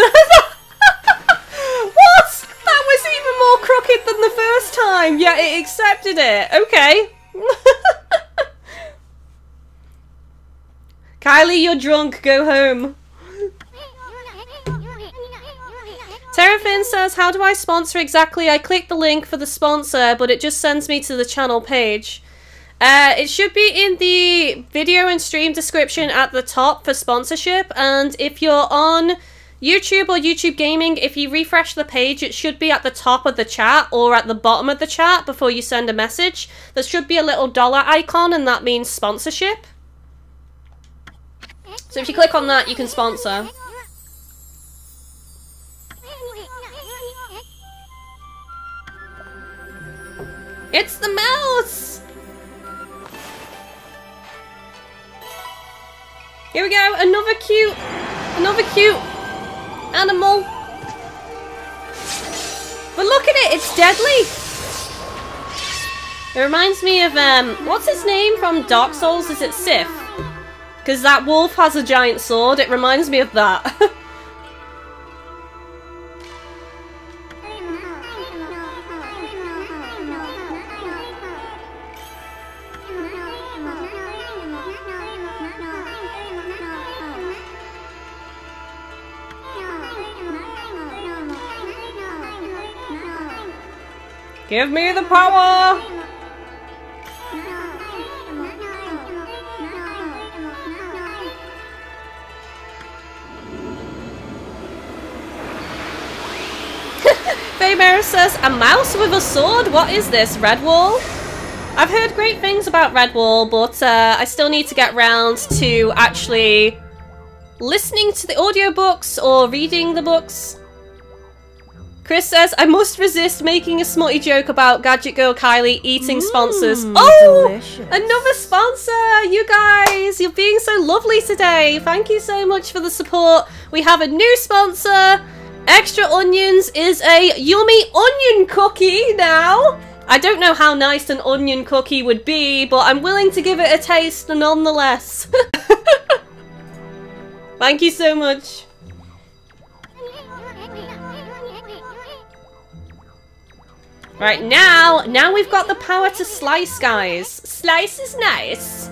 That was even more crooked than the first time. Yeah, it accepted it. Okay. Kylie, you're drunk. Go home. Terrafin says, how do I sponsor exactly? I click the link for the sponsor, but it just sends me to the channel page. Uh, it should be in the video and stream description at the top for sponsorship, and if you're on YouTube or YouTube Gaming, if you refresh the page, it should be at the top of the chat or at the bottom of the chat before you send a message. There should be a little dollar icon, and that means sponsorship. So if you click on that, you can sponsor. It's the mouse! Here we go, another cute, another cute animal. But look at it, it's deadly. It reminds me of, um, what's his name from Dark Souls? Is it Sif? Because that wolf has a giant sword, it reminds me of that. Give me the power! Faymara says, a mouse with a sword? What is this, Redwall? I've heard great things about Redwall, but uh, I still need to get round to actually listening to the audiobooks or reading the books. Chris says, I must resist making a smutty joke about Gadget Girl Kylie eating Mm, sponsors. Oh! delicious. Another sponsor! You guys, you're being so lovely today. Thank you so much for the support. We have a new sponsor. Extra Onions is a yummy onion cookie now. I don't know how nice an onion cookie would be, but I'm willing to give it a taste nonetheless. Thank you so much. Right, now, now we've got the power to slice, guys. Slice is nice.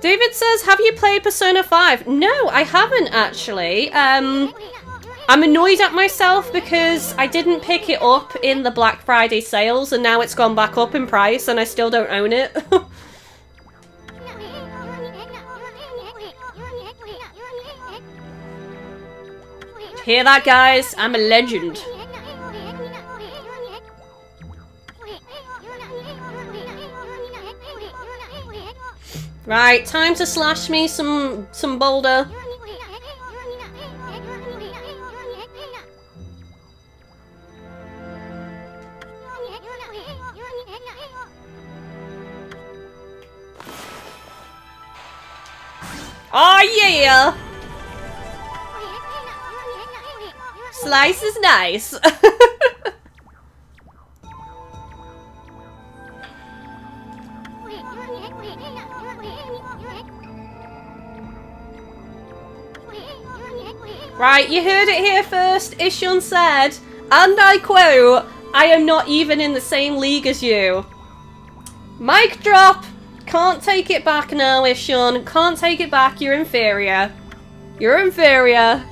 David says, have you played Persona 5? No, I haven't actually. Um, I'm annoyed at myself because I didn't pick it up in the Black Friday sales and now it's gone back up in price and I still don't own it. Hear that, guys? I'm a legend. Right, time to slash me some some boulder. Oh yeah! Slice is nice. right, you heard it here first. Issun said, and I quote, I am not even in the same league as you. Mic drop! Can't take it back now, Issun. Can't take it back. You're inferior. You're inferior.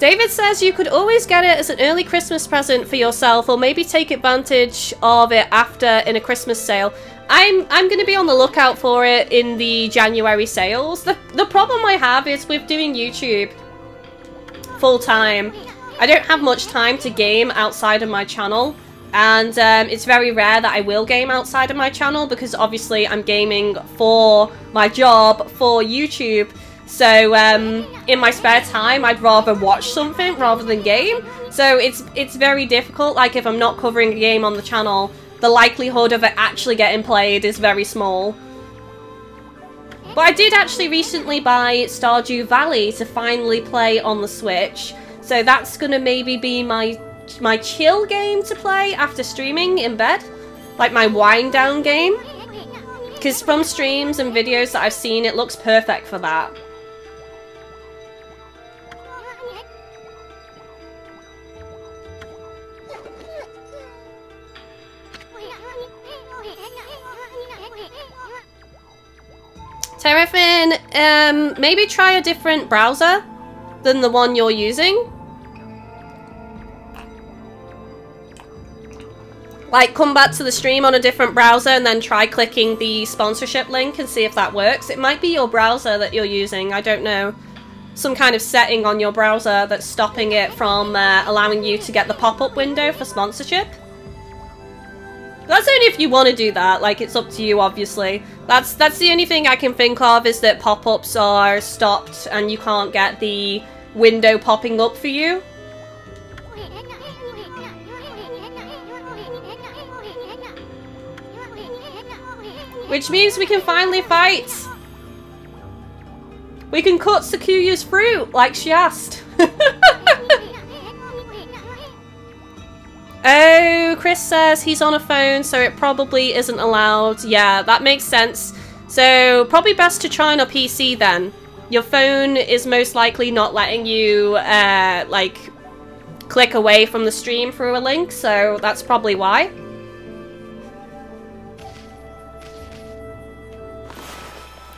David says you could always get it as an early Christmas present for yourself or maybe take advantage of it after in a Christmas sale. I'm I'm going to be on the lookout for it in the January sales. The the problem I have is with doing YouTube full time. I don't have much time to game outside of my channel. And um, it's very rare that I will game outside of my channel because obviously I'm gaming for my job, for YouTube. So um, in my spare time, I'd rather watch something rather than game. So it's it's very difficult. Like if I'm not covering a game on the channel, the likelihood of it actually getting played is very small. But I did actually recently buy Stardew Valley to finally play on the Switch. So that's gonna maybe be my my chill game to play after streaming in bed. Like my wind down game. Because from streams and videos that I've seen, it looks perfect for that. Terrafin, um, maybe try a different browser than the one you're using. Like, come back to the stream on a different browser and then try clicking the sponsorship link and see if that works. It might be your browser that you're using, I don't know. Some kind of setting on your browser that's stopping it from uh, allowing you to get the pop-up window for sponsorship. That's only if you want to do that, like, it's up to you, obviously. That's that's the only thing I can think of is that pop-ups are stopped and you can't get the window popping up for you. Which means we can finally fight! We can cut Sakuya's fruit, like she asked. oh, Chris says he's on a phone, so it probably isn't allowed. Yeah, that makes sense. So, probably best to try on a PC then. Your phone is most likely not letting you, uh, like, click away from the stream through a link, so that's probably why.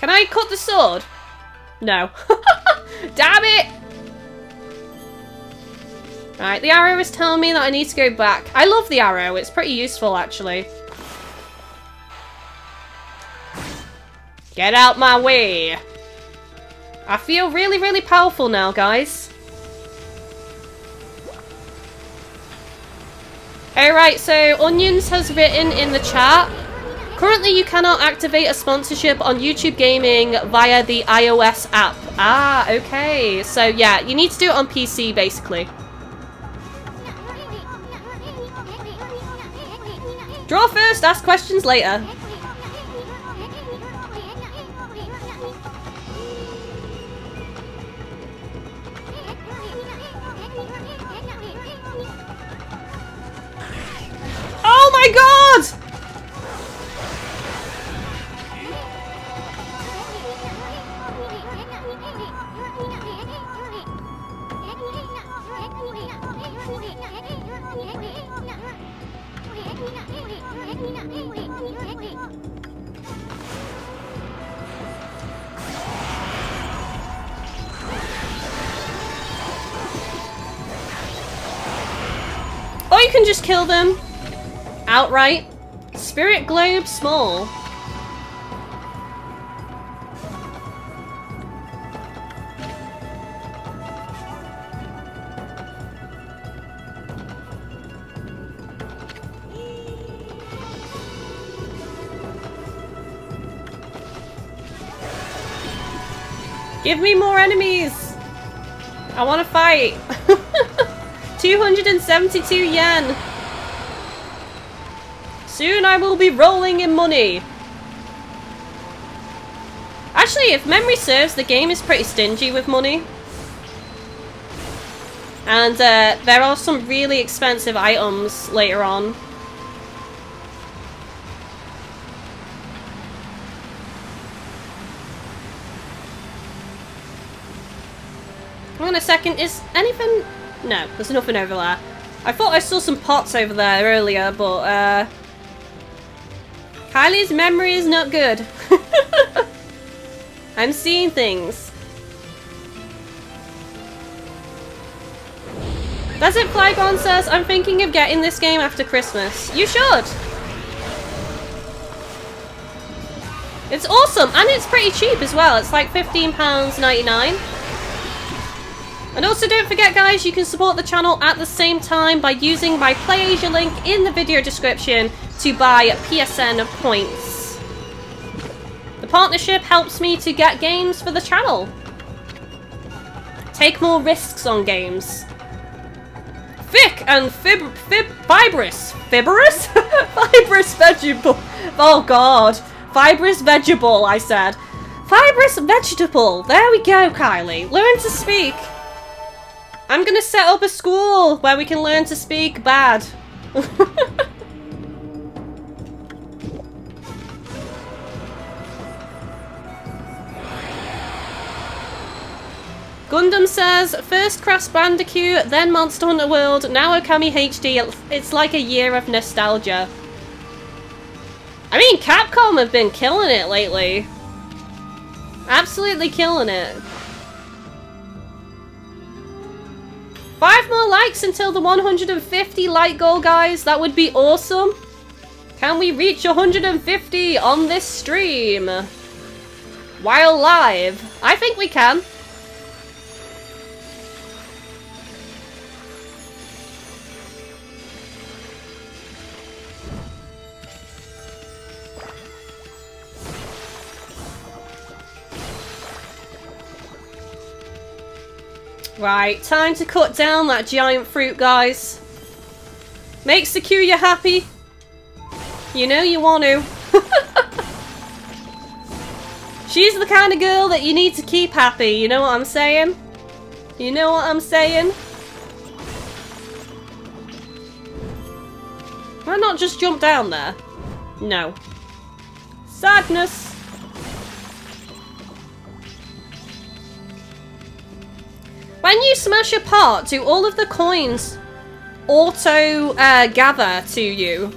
Can I cut the sword? No. Damn it! Right, the arrow is telling me that I need to go back. I love the arrow. It's pretty useful, actually. Get out my way. I feel really, really powerful now, guys. Alright, so Onions has written in the chat Currently, you cannot activate a sponsorship on YouTube Gaming via the iOS app. Ah, okay. So yeah, you need to do it on PC, basically. Draw first, ask questions later. Oh my god! Can just kill them outright. Spirit Globe Small. Give me more enemies! I want to fight! 272 yen! Soon I will be rolling in money! Actually, if memory serves, the game is pretty stingy with money. And uh, there are some really expensive items later on. Hang on a second, is anything... No, there's nothing over there. I thought I saw some pots over there earlier, but, uh... Kylie's memory is not good. I'm seeing things. That's it, Flygon says. I'm thinking of getting this game after Christmas. You should! It's awesome, and it's pretty cheap as well. It's like £15.99. And also don't forget guys, you can support the channel at the same time by using my PlayAsia link in the video description to buy PSN points. The partnership helps me to get games for the channel. Take more risks on games. Thick and fib fib fibrous. Fibrous? fibrous vegetable. Oh god. Fibrous vegetable, I said. Fibrous vegetable. There we go, Kylie. Learn to speak. I'm gonna set up a school where we can learn to speak bad. Gundam says, first Crash Bandicoot, then Monster Hunter World, now Okami HD. It's like a year of nostalgia. I mean, Capcom have been killing it lately. Absolutely killing it. Five more likes until the 150 like goal, guys. That would be awesome. Can we reach 150 on this stream? While live? I think we can. Right, time to cut down that giant fruit, guys. Makes Sakuya happy. You know you want to. She's the kind of girl that you need to keep happy, you know what I'm saying? You know what I'm saying? Why not just jump down there? No. Sadness. When you smash a pot, do all of the coins auto uh, gather to you?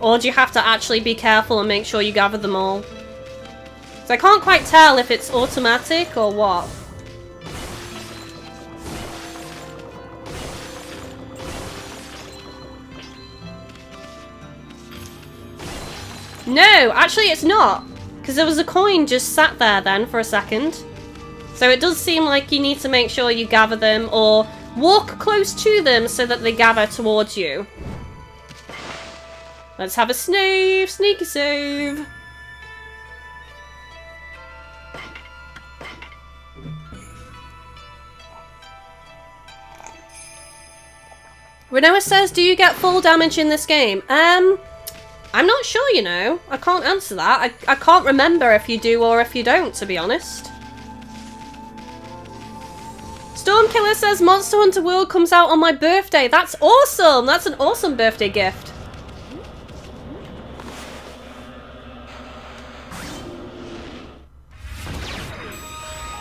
Or do you have to actually be careful and make sure you gather them all? So I can't quite tell if it's automatic or what. No, actually it's not. Because there was a coin just sat there then for a second. So it does seem like you need to make sure you gather them or walk close to them so that they gather towards you. Let's have a save, sneaky save. Renoa says, do you get full damage in this game? Um, I'm not sure, you know. I can't answer that. I, I can't remember if you do or if you don't, to be honest. Stormkiller says Monster Hunter World comes out on my birthday. That's awesome! That's an awesome birthday gift.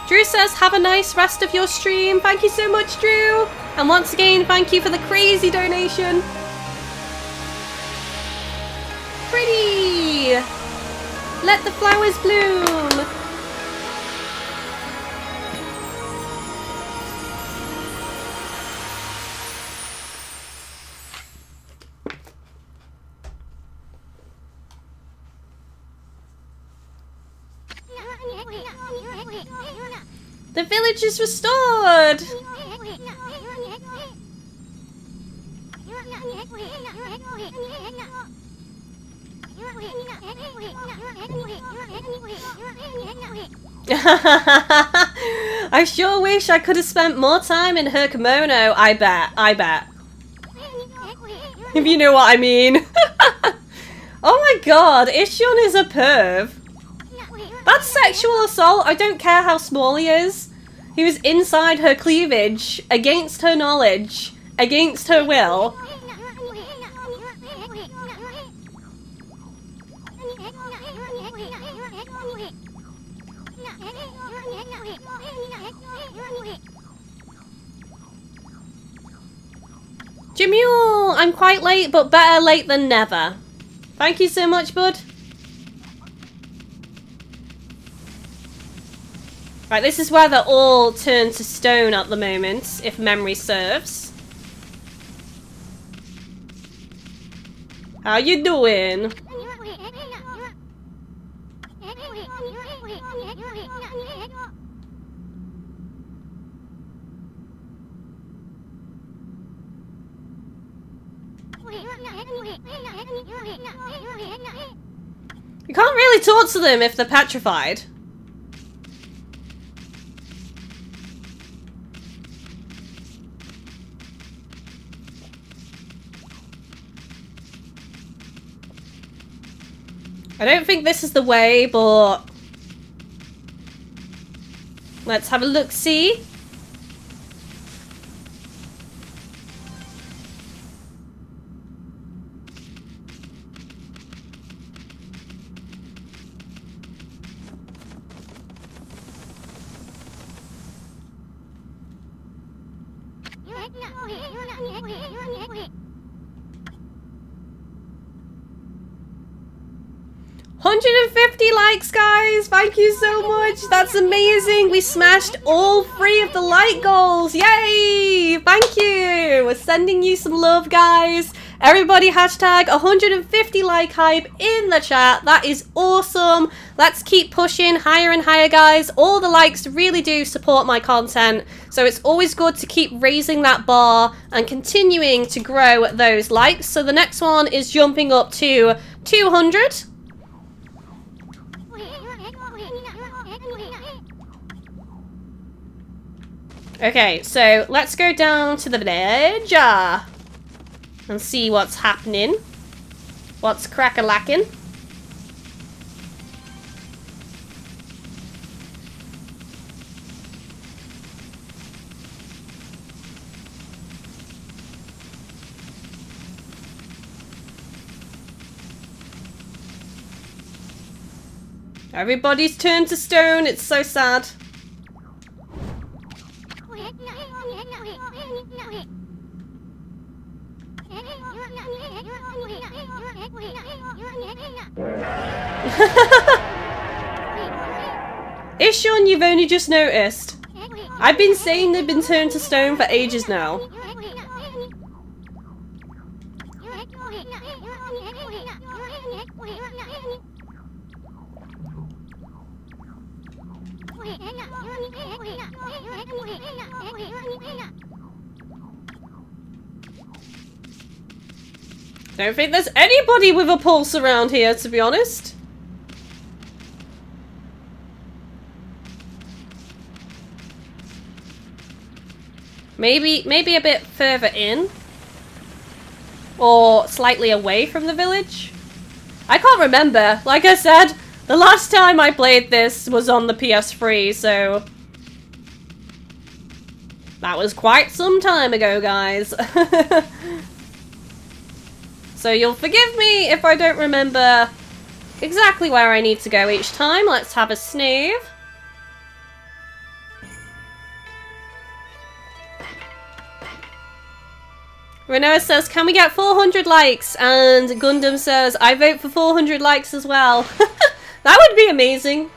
Drew says, have a nice rest of your stream. Thank you so much, Drew. And once again, thank you for the crazy donation. Pretty! Let the flowers bloom. The village is restored! I sure wish I could have spent more time in her kimono, I bet, I bet. If you know what I mean. oh my god, Issun is a perv. That's sexual assault. I don't care how small he is. He was inside her cleavage, against her knowledge, against her will. Jamule, I'm quite late, but better late than never. Thank you so much, bud. Right, this is where they're all turned to stone at the moment, if memory serves. How you doing? You can't really talk to them if they're petrified. I don't think this is the way, but... Let's have a look-see. Hundred and fifty likes, guys! Thank you so much. That's amazing. We smashed all three of the like goals. Yay! Thank you. We're sending you some love, guys. Everybody hashtag 150 like hype in the chat. That is awesome. Let's keep pushing higher and higher, guys. All the likes really do support my content. So it's always good to keep raising that bar and continuing to grow those likes. So the next one is jumping up to 200. Okay, so let's go down to the village. Uh, and see what's happening. What's crack-a-lacking. Everybody's turned to stone. It's so sad. Issun, you've only just noticed. I've been saying they've been turned to stone for ages now. Don't think there's anybody with a pulse around here, to be honest. Maybe, maybe a bit further in. Or slightly away from the village. I can't remember. Like I said, the last time I played this was on the PS3, so... That was quite some time ago, guys. So you'll forgive me if I don't remember exactly where I need to go each time. Let's have a snooze. Renoa says, can we get 400 likes? And Gundam says, I vote for 400 likes as well. that would be amazing.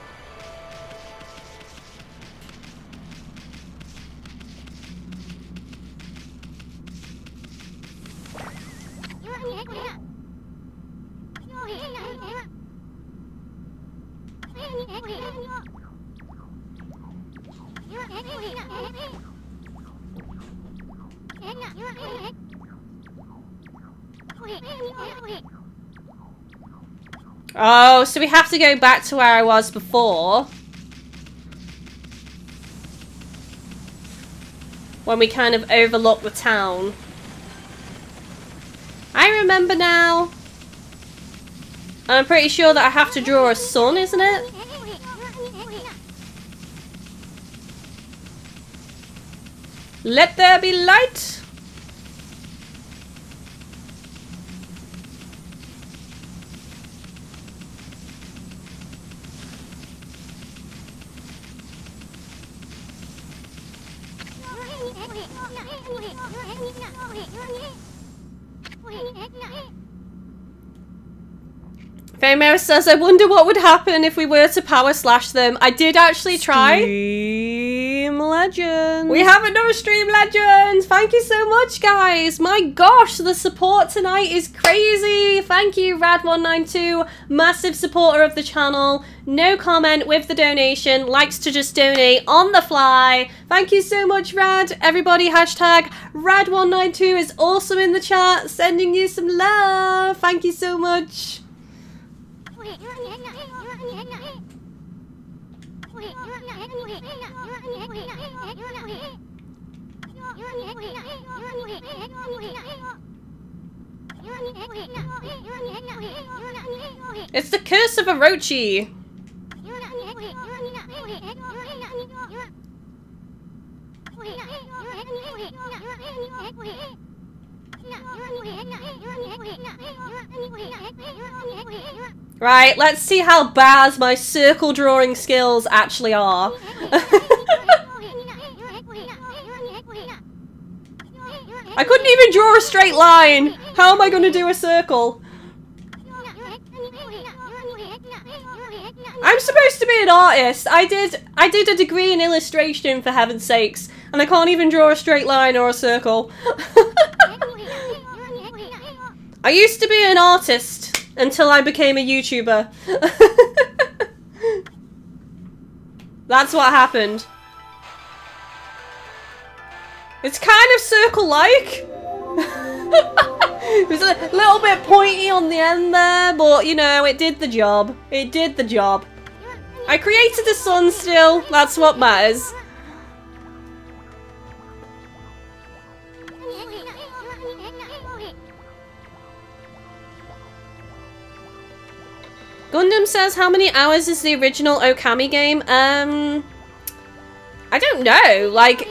Oh, so we have to go back to where I was before. When we kind of overlook the town. I remember now. I'm pretty sure that I have to draw a sun, isn't it? Let there be light! Female says, I wonder what would happen if we were to power slash them. I did actually try. Stream Legends. We have another Stream Legends. Thank you so much, guys. My gosh, the support tonight is crazy. Thank you, Rad192. Massive supporter of the channel. No comment with the donation. Likes to just donate on the fly. Thank you so much, Rad. Everybody, hashtag Rad192 is also in the chat. Sending you some love. Thank you so much. It's the curse of Orochi. Right, let's see how bad my circle drawing skills actually are. I couldn't even draw a straight line! How am I going to do a circle? I'm supposed to be an artist. I did I did a degree in illustration for heaven's sakes, and I can't even draw a straight line or a circle. I used to be an artist until I became a YouTuber. That's what happened. It's kind of circle-like. it was a little bit pointy on the end there, but you know, it did the job. It did the job. I created a sun still, that's what matters. Gundam says, how many hours is the original Okami game? Um, I don't know, like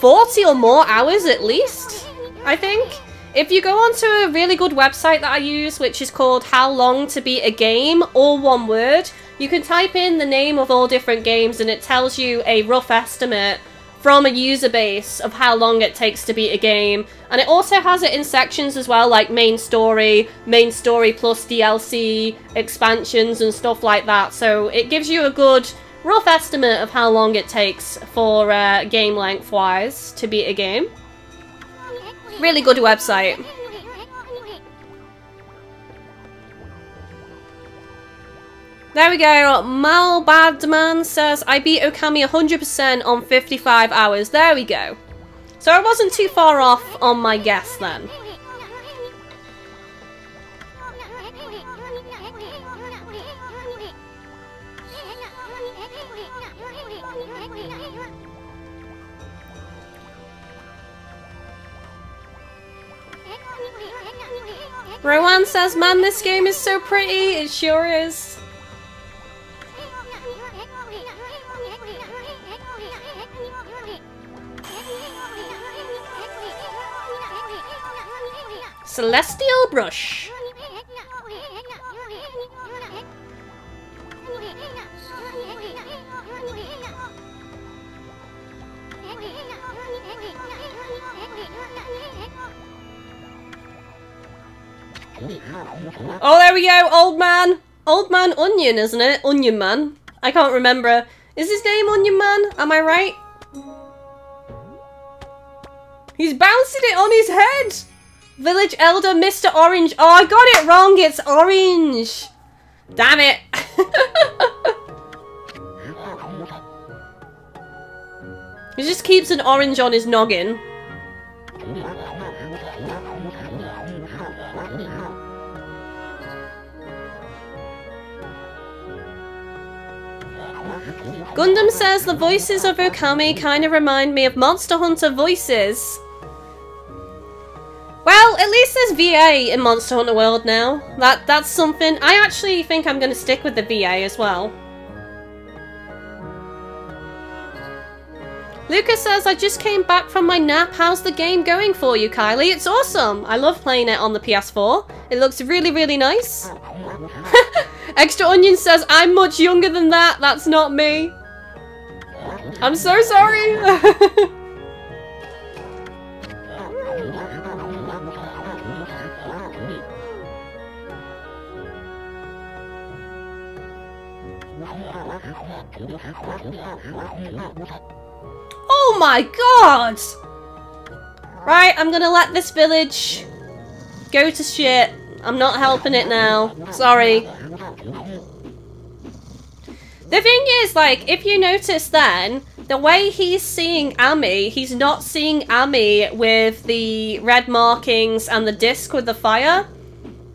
40 or more hours at least, I think. If you go onto a really good website that I use, which is called How Long to Beat a Game, all one word, you can type in the name of all different games and it tells you a rough estimate from a user base of how long it takes to beat a game. And it also has it in sections as well, like main story, main story plus DLC, expansions and stuff like that. So it gives you a good rough estimate of how long it takes for uh, game length wise to beat a game. Really good website. There we go. Malbadman says, I beat Okami 100% on 55 hours. There we go. So I wasn't too far off on my guess then. Rowan says, man, this game is so pretty. It sure is. Celestial Brush. Oh, there we go, old man. Old man Onion, isn't it? Onion Man. I can't remember. Is his name Onion Man? Am I right? He's bouncing it on his head! Village Elder, Mr. Orange. Oh, I got it wrong. It's orange. Damn it. he just keeps an orange on his noggin. Gundam says the voices of Okami kind of remind me of Monster Hunter voices. Well, at least there's VA in Monster Hunter World now. That That's something. I actually think I'm going to stick with the VA as well. Lucas says, I just came back from my nap. How's the game going for you, Kylie? It's awesome. I love playing it on the PS4. It looks really, really nice. Extra Onion says, I'm much younger than that. That's not me. I'm so sorry. Oh my god! Right, I'm gonna let this village go to shit. I'm not helping it now. Sorry. The thing is, like, if you notice then, the way he's seeing Ammy, he's not seeing Ammy with the red markings and the disc with the fire.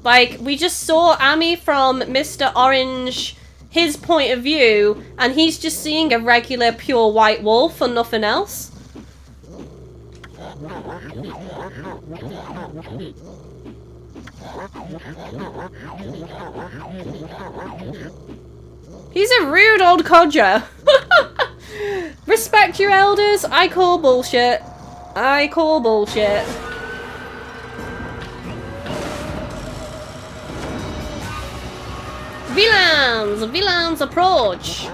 Like, we just saw Ammy from Mr. Orange his point of view, and he's just seeing a regular pure white wolf and nothing else. He's a rude old codger. Respect your elders. I call bullshit. I call bullshit. Villains! Villains approach!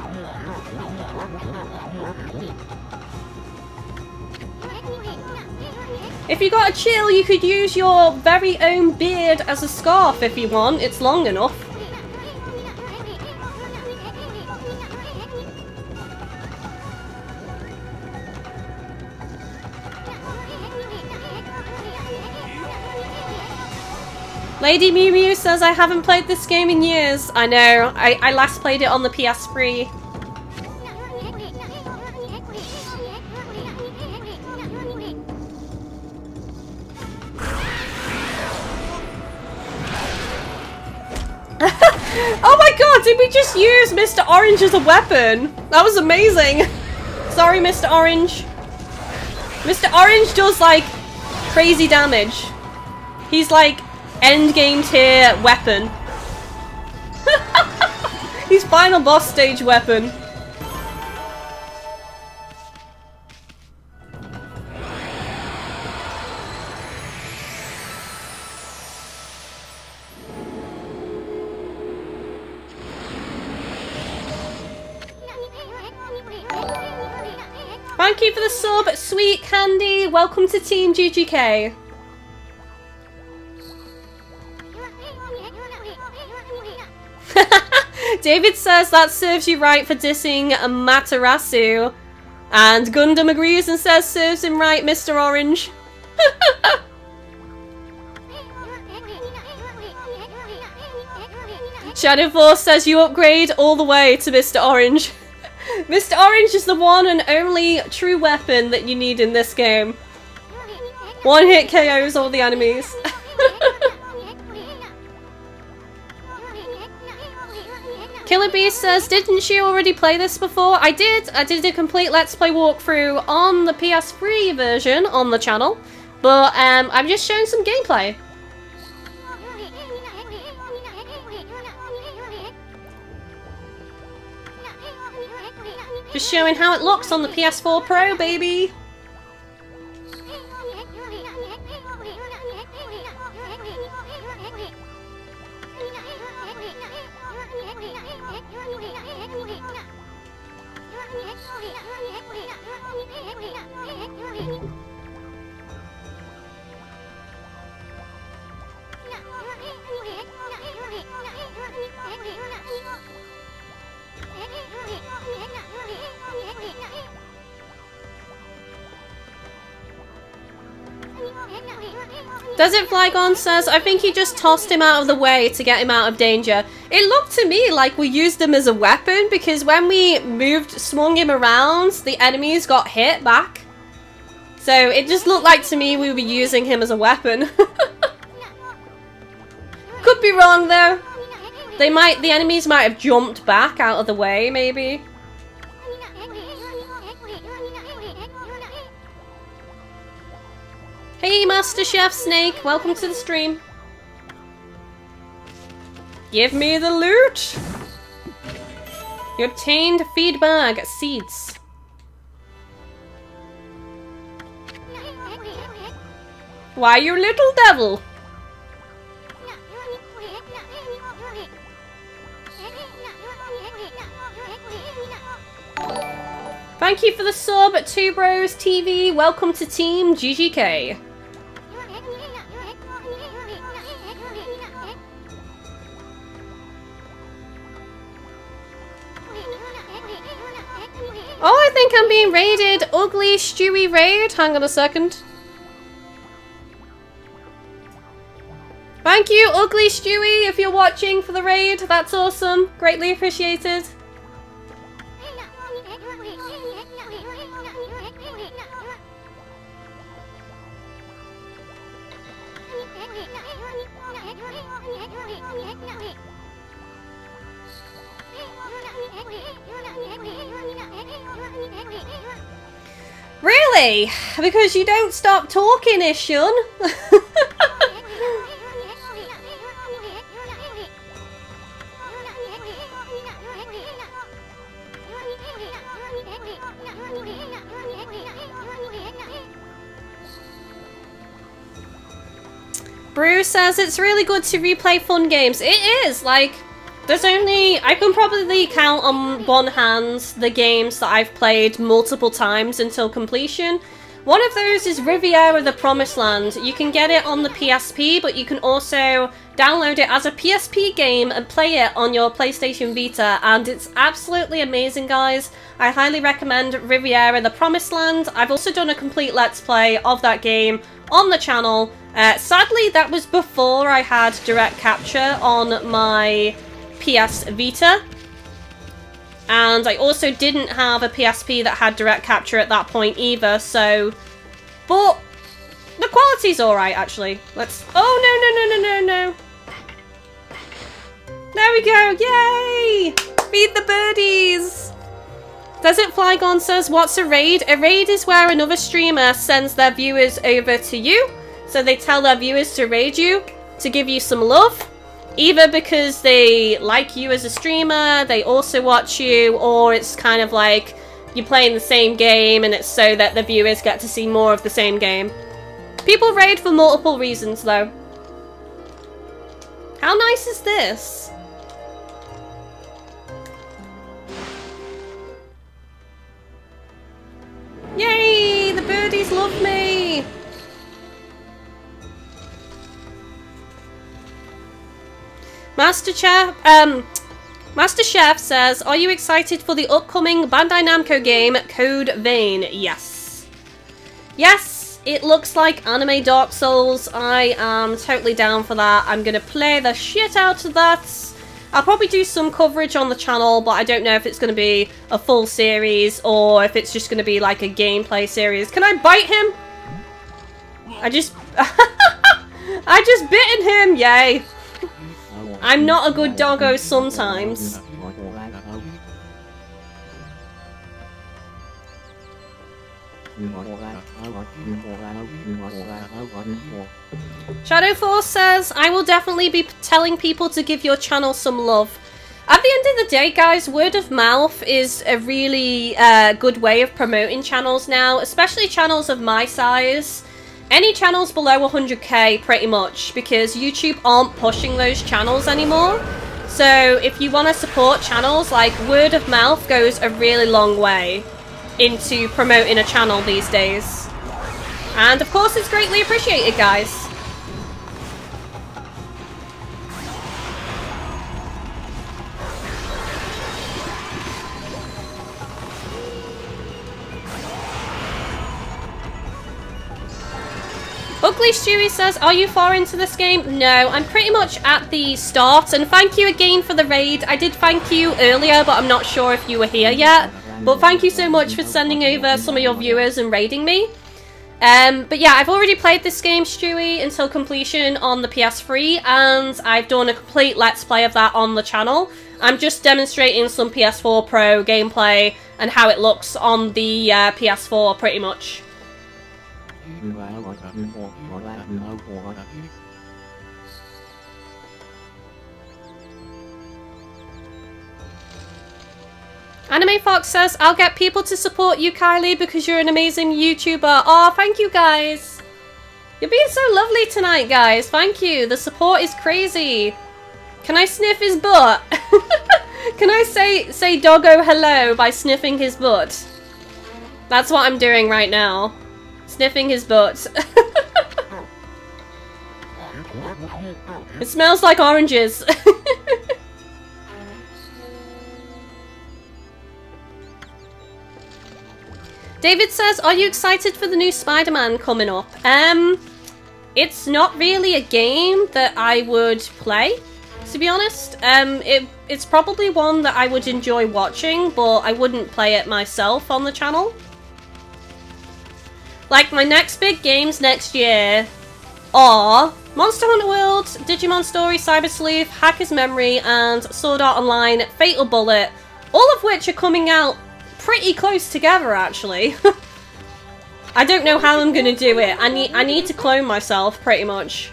If you got a chill, you could use your very own beard as a scarf if you want. It's long enough. Lady Mew Mew says I haven't played this game in years. I know. I, I last played it on the PS3. oh my god, did we just use Mr. Orange as a weapon? That was amazing. Sorry, Mr. Orange. Mr. Orange does like crazy damage. He's like endgame tier weapon. He's final boss stage weapon. Thank you for the sub, Sweet Candy. Welcome to Team GGK. David says that serves you right for dissing Amaterasu. And Gundam agrees and says serves him right, Mr. Orange. Shadow Force says you upgrade all the way to Mr. Orange. Mr. Orange is the one and only true weapon that you need in this game. One hit KOs all the enemies. Killer Beast says, didn't you already play this before? I did. I did a complete Let's Play walkthrough on the PS3 version on the channel. But um, I'm just showing some gameplay. Just showing how it looks on the PS4 Pro, baby! Desert Flygon says, I think he just tossed him out of the way to get him out of danger. It looked to me like we used him as a weapon because when we moved, swung him around, the enemies got hit back. So it just looked like to me we were using him as a weapon. Could be wrong though. They might, the enemies might have jumped back out of the way maybe. Hey, Master Chef Snake, welcome to the stream. Give me the loot! You obtained feed bag seeds. Why, you little devil! Thank you for the sub, Two Bros TV. Welcome to Team GGK. Oh, I think I'm being raided. Ugly Stewie raid. Hang on a second. Thank you, Ugly Stewie, if you're watching for the raid. That's awesome. Greatly appreciated. Really? Because you don't stop talking, Issun. Brew says it's really good to replay fun games. It is, like, there's only, I can probably count on one hand the games that I've played multiple times until completion. One of those is Riviera the Promised Land. You can get it on the PSP, but you can also download it as a PSP game and play it on your PlayStation Vita, and it's absolutely amazing, guys. I highly recommend Riviera the Promised Land. I've also done a complete Let's Play of that game on the channel. Uh, sadly, that was before I had Direct Capture on my PS Vita. And I also didn't have a PSP that had Direct Capture at that point either, so... But the quality's alright, actually. Let's... Oh, no, no, no, no, no, no. There we go, yay! Feed the birdies! Desert Flygon says, what's a raid? A raid is where another streamer sends their viewers over to you. So they tell their viewers to raid you, to give you some love. Either because they like you as a streamer, they also watch you, or it's kind of like you're playing the same game and it's so that the viewers get to see more of the same game. People raid for multiple reasons though. How nice is this? Yay! The birdies love me! Master Chef, um, Master Chef says, Are you excited for the upcoming Bandai Namco game, Code Vein? Yes. Yes, it looks like anime Dark Souls. I am totally down for that. I'm gonna play the shit out of that. I'll probably do some coverage on the channel, but I don't know if it's going to be a full series or if it's just going to be like a gameplay series. Can I bite him? I just... I just bitten him! Yay! I'm not a good doggo sometimes. Shadow Force says, I will definitely be telling people to give your channel some love. At the end of the day, guys, word of mouth is a really uh, good way of promoting channels now, especially channels of my size. Any channels below 100k, pretty much, because YouTube aren't pushing those channels anymore. So if you want to support channels, like word of mouth goes a really long way into promoting a channel these days. And of course it's greatly appreciated, guys. Ugly Stewie says, are you far into this game? No, I'm pretty much at the start. And thank you again for the raid. I did thank you earlier, but I'm not sure if you were here yet. But thank you so much for sending over some of your viewers and raiding me. Um, but yeah, I've already played this game, Stewie, until completion on the PS3, and I've done a complete Let's Play of that on the channel. I'm just demonstrating some PS4 Pro gameplay and how it looks on the uh, PS4, pretty much. Anime Fox says, I'll get people to support you, Kylie, because you're an amazing YouTuber. Oh, thank you, guys. You're being so lovely tonight, guys. Thank you. The support is crazy. Can I sniff his butt? Can I say, say doggo hello by sniffing his butt? That's what I'm doing right now. Sniffing his butt. it smells like oranges. David says, are you excited for the new Spider-Man coming up? Um, it's not really a game that I would play, to be honest. Um, it, it's probably one that I would enjoy watching, but I wouldn't play it myself on the channel. Like, my next big games next year are Monster Hunter World, Digimon Story, Cyber Sleuth, Hacker's Memory, and Sword Art Online Fatal Bullet, all of which are coming out pretty close together, actually. I don't know how I'm gonna do it. I need I need to clone myself, pretty much.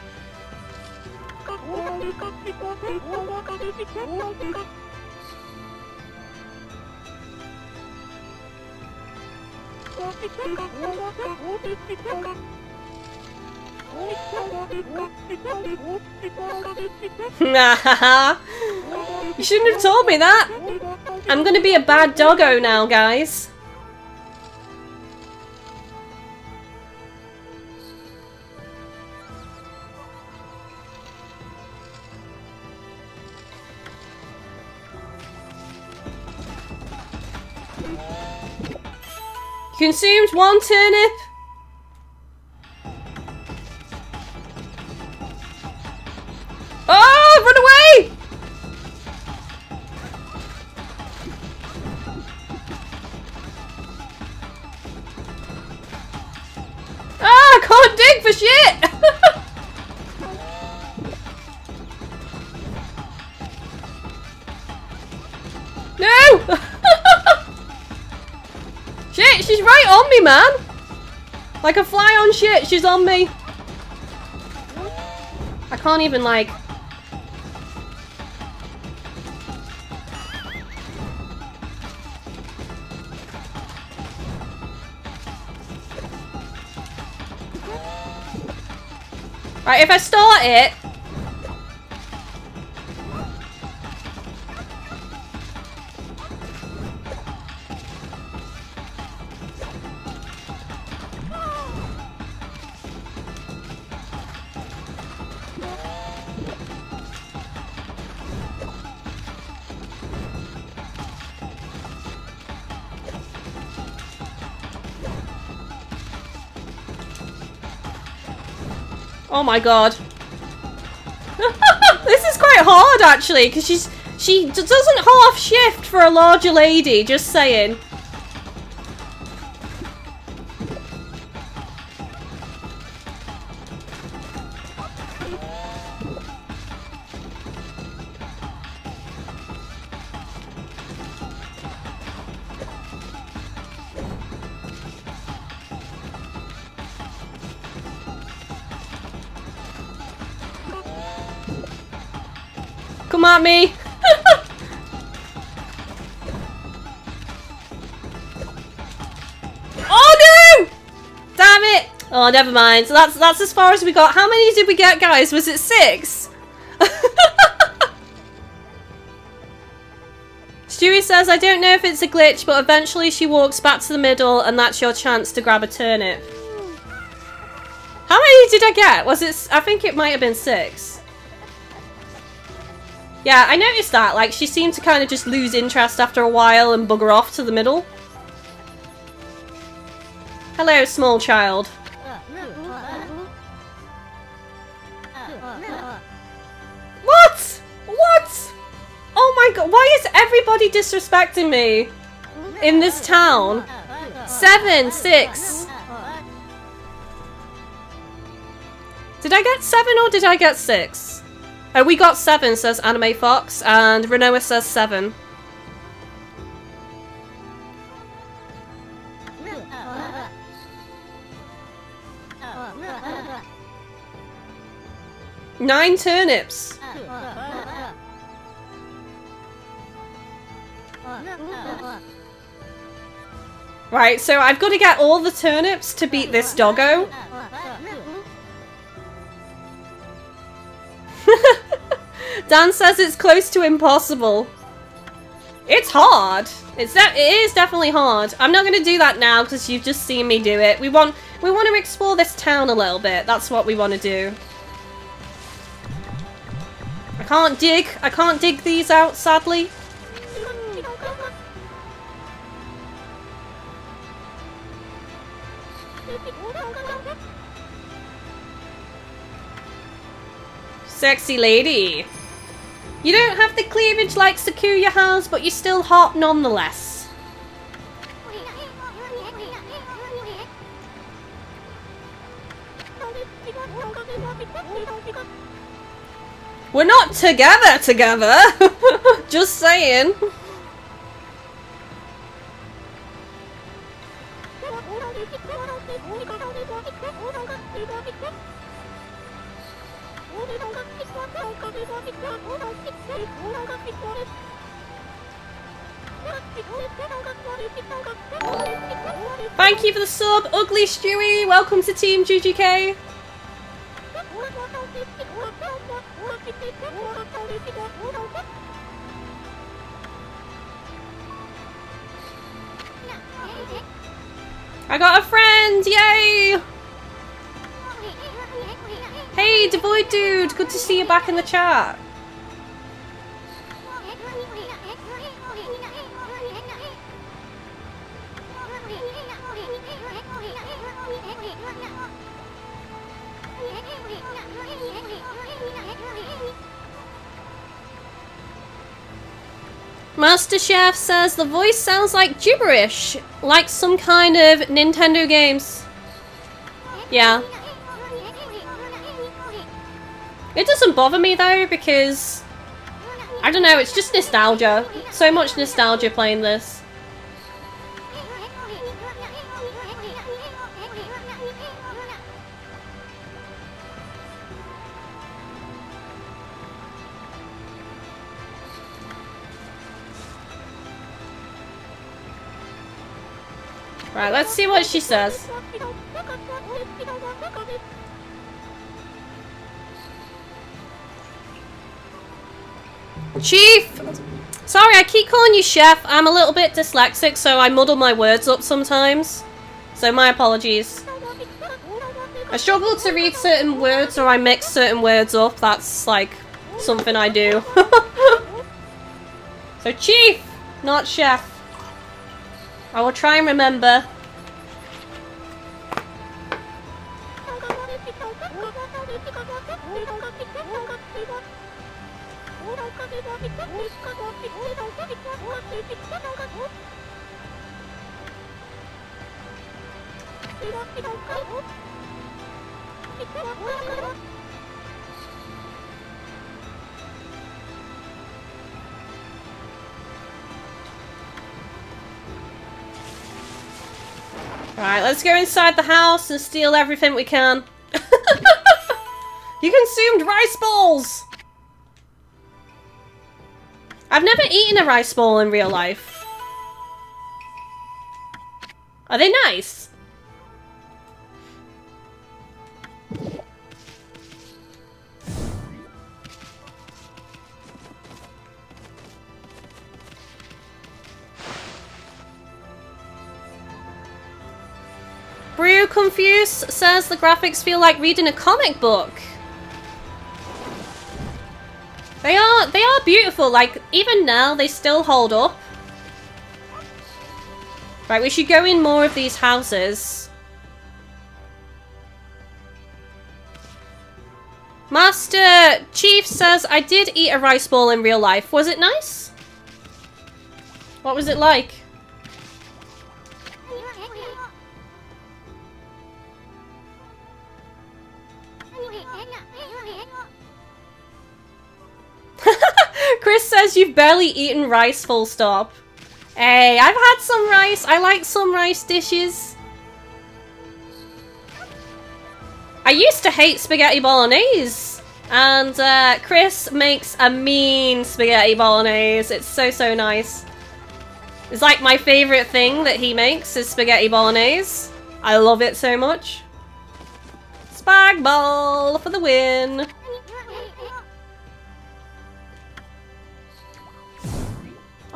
you shouldn't have told me that. I'm gonna be a bad doggo now, guys. Consumed one turnip. Oh, run away! Ah, I can't dig for shit! no! shit, she's right on me, man! Like a fly on shit, she's on me. I can't even, like... Right, if I start it... Oh my god. this is quite hard actually, because she's she doesn't half shift for a larger lady, just saying. At me! oh no! Damn it! Oh, never mind. So that's that's as far as we got. How many did we get, guys? Was it six? Stewie says, I don't know if it's a glitch, but eventually she walks back to the middle and that's your chance to grab a turnip. How many did I get? Was it... I think it might have been six. Yeah, I noticed that. Like, she seemed to kind of just lose interest after a while and bugger off to the middle. Hello, small child. What? What? Oh my god, why is everybody disrespecting me in this town? Seven, six. Did I get seven or did I get six? Oh, we got seven, says Anime Fox, and Renoa says seven. Nine turnips. Right, so I've got to get all the turnips to beat this doggo. Dan says it's close to impossible. It's hard. It's it is definitely hard. I'm not going to do that now because you've just seen me do it. We want we want to explore this town a little bit. That's what we want to do. I can't dig. I can't dig these out, sadly. Sexy lady. You don't have the cleavage like Sakuya has, but you're still hot nonetheless. We're not together together! Just saying. Thank you for the sub, Ugly Stewie. Welcome to Team GGK. I got a friend! Yay! Hey, Devoid Dude! Good to see you back in the chat. Master Chef says the voice sounds like gibberish, like some kind of Nintendo games. Yeah. It doesn't bother me though because I don't know, it's just nostalgia. So much nostalgia playing this. Right, let's see what she says. Chief! Sorry, I keep calling you Chef. I'm a little bit dyslexic, so I muddle my words up sometimes. So my apologies. I struggle to read certain words or I mix certain words up. That's, like, something I do. so Chief, not Chef. I will try and remember. Right, let's go inside the house and steal everything we can. you consumed rice balls! I've never eaten a rice ball in real life. Are they nice? Says the graphics feel like reading a comic book. They are they are beautiful, like even now they still hold up. Right, we should go in more of these houses. Master Chief says, I did eat a rice ball in real life. Was it nice? What was it like? Chris says you've barely eaten rice full stop. Hey, I've had some rice. I like some rice dishes. I used to hate spaghetti bolognese. And uh, Chris makes a mean spaghetti bolognese. It's so, so nice. It's like my favourite thing that he makes is spaghetti bolognese. I love it so much. Spag ball for the win.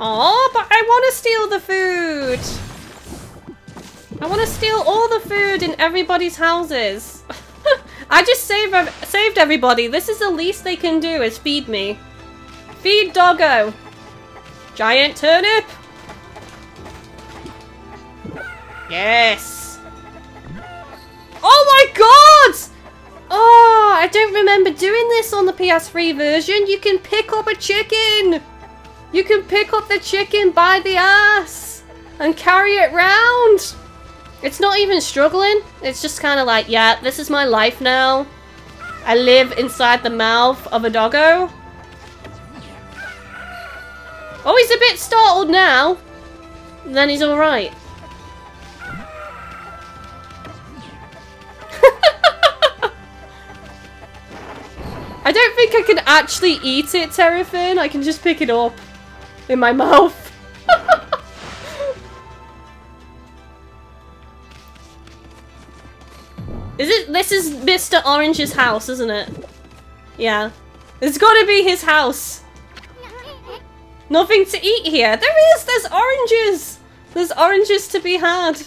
Oh, but I want to steal the food. I want to steal all the food in everybody's houses. I just saved saved everybody. This is the least they can do is feed me. Feed doggo. Giant turnip. Yes. Oh my god! Oh, I don't remember doing this on the PS3 version. You can pick up a chicken. You can pick up the chicken by the ass and carry it round. It's not even struggling. It's just kind of like, yeah, this is my life now. I live inside the mouth of a doggo. Oh, he's a bit startled now. Then he's alright. I don't think I can actually eat it, Terrafin. I can just pick it up in my mouth. is it? This is Mr. Orange's house, isn't it? Yeah. It's gotta be his house. Nothing to eat here. There is! There's oranges! There's oranges to be had.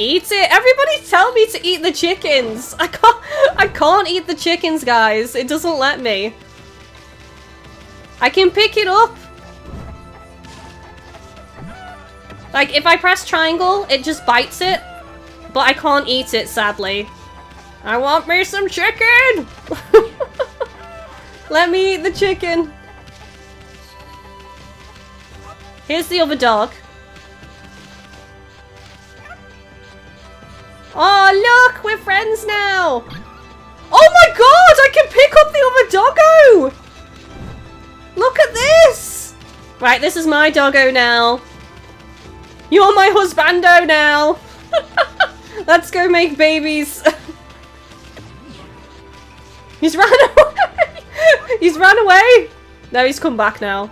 Eat it! Everybody tell me to eat the chickens! I can't- I can't eat the chickens, guys. It doesn't let me. I can pick it up. Like, if I press triangle, it just bites it. But I can't eat it, sadly. I want me some chicken! Let me eat the chicken. Here's the other dog. Oh, look! We're friends now! Oh my god! I can pick up the other doggo! Look at this! Right, this is my doggo now. You're my husbando now! Let's go make babies. he's ran away! he's ran away! No, he's come back now.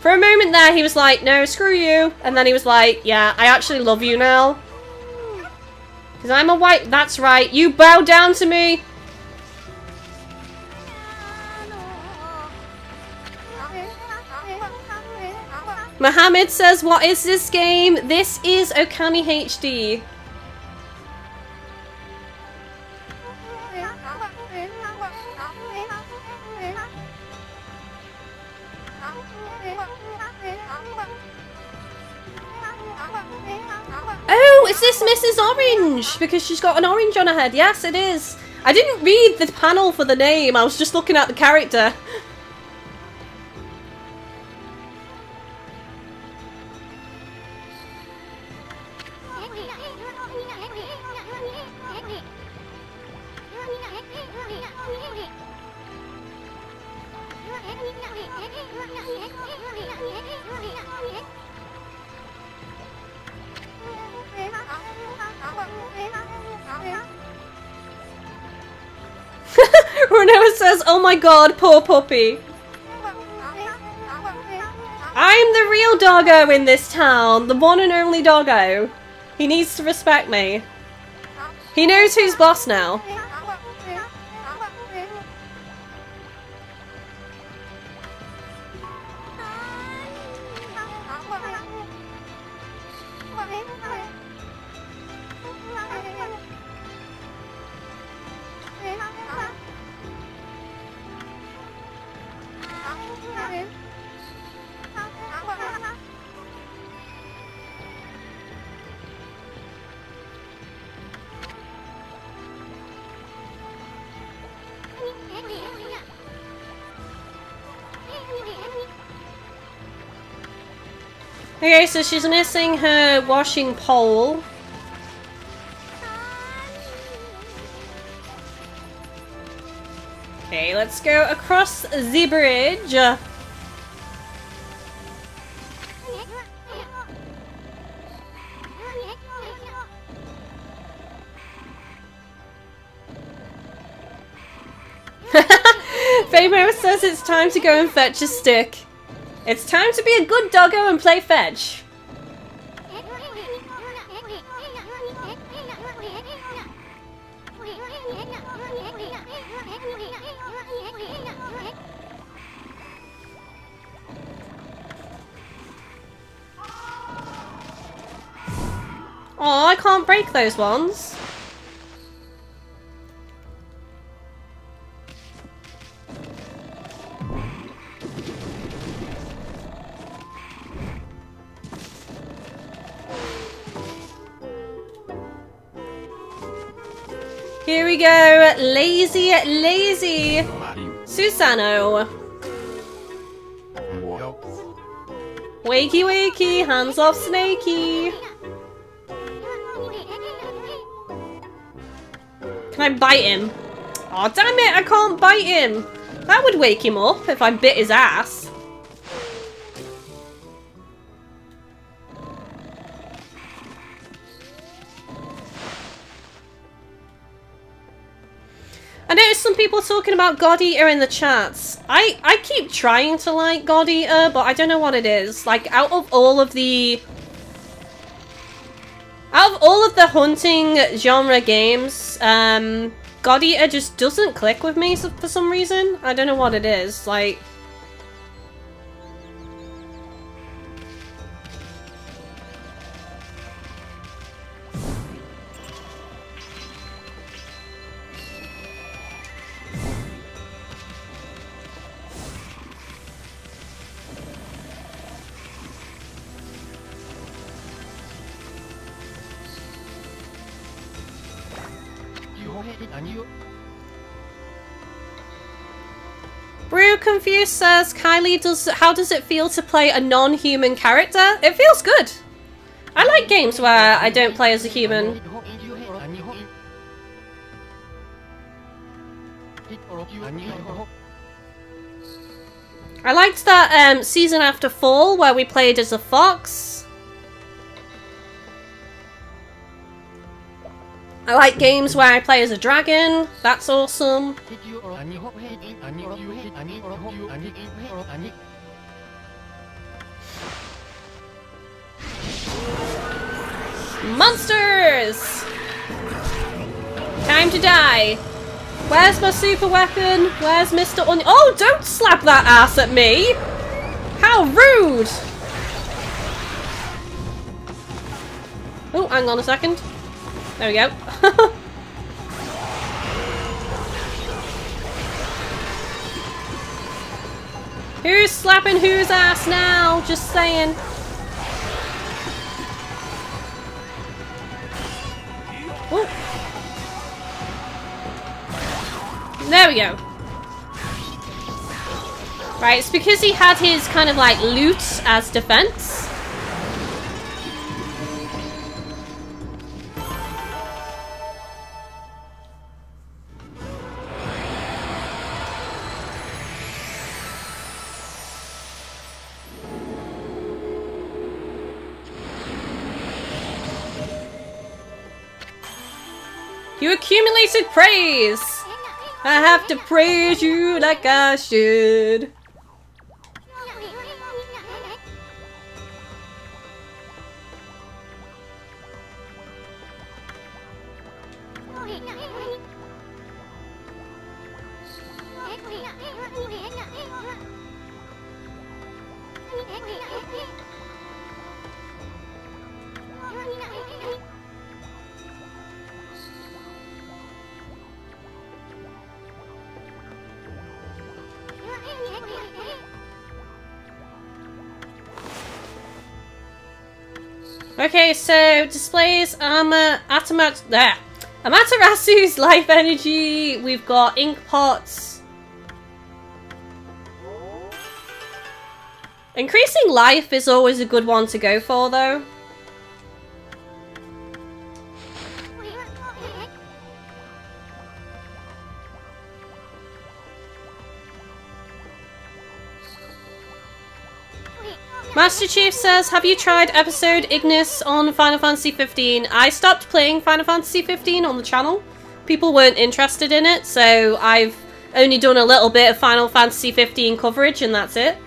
For a moment there, he was like, no, screw you. And then he was like, yeah, I actually love you now. Because I'm a white... That's right. You bow down to me. Mohammed says, what is this game? This is Okami HD. Orange? Because she's got an orange on her head. Yes, it is. I didn't read the panel for the name. I was just looking at the character. God, poor puppy. I'm the real doggo in this town, the one and only doggo. He needs to respect me. He knows who's boss now. Okay, so she's missing her washing pole. Okay, let's go across the bridge. Famo says it's time to go and fetch a stick. It's time to be a good doggo and play fetch. Oh, I can't break those ones. Lazy, lazy Susano. Wakey, wakey, hands off, Snakey. Can I bite him? Oh damn it, I can't bite him. That would wake him up if I bit his ass. people talking about God Eater in the chats? I, I keep trying to like God Eater, uh, but I don't know what it is. Like, out of all of the... Out of all of the hunting genre games, um, God Eater just doesn't click with me for some reason. I don't know what it is. Like... Brew Confused says, Kylie, does how does it feel to play a non-human character? It feels good. I like games where I don't play as a human. I liked that um, season after fall where we played as a fox. I like games where I play as a dragon. That's awesome. Monsters! Time to die. Where's my super weapon? Where's Mr. Onion? Oh, don't slap that ass at me! How rude! Oh, hang on a second. There we go. Who's slapping whose ass now? Just saying. Ooh. There we go. Right, it's because he had his kind of like loot as defense. Accumulated praise! I have to praise you like I should. Okay, so displays um, uh, Ama um, Atamat there. Amaterasu's life energy. We've got ink pots. Increasing life is always a good one to go for, though. Master Chief says, have you tried episode Ignis on Final Fantasy 15? I stopped playing Final Fantasy 15 on the channel. People weren't interested in it, so I've only done a little bit of Final Fantasy 15 coverage and that's it.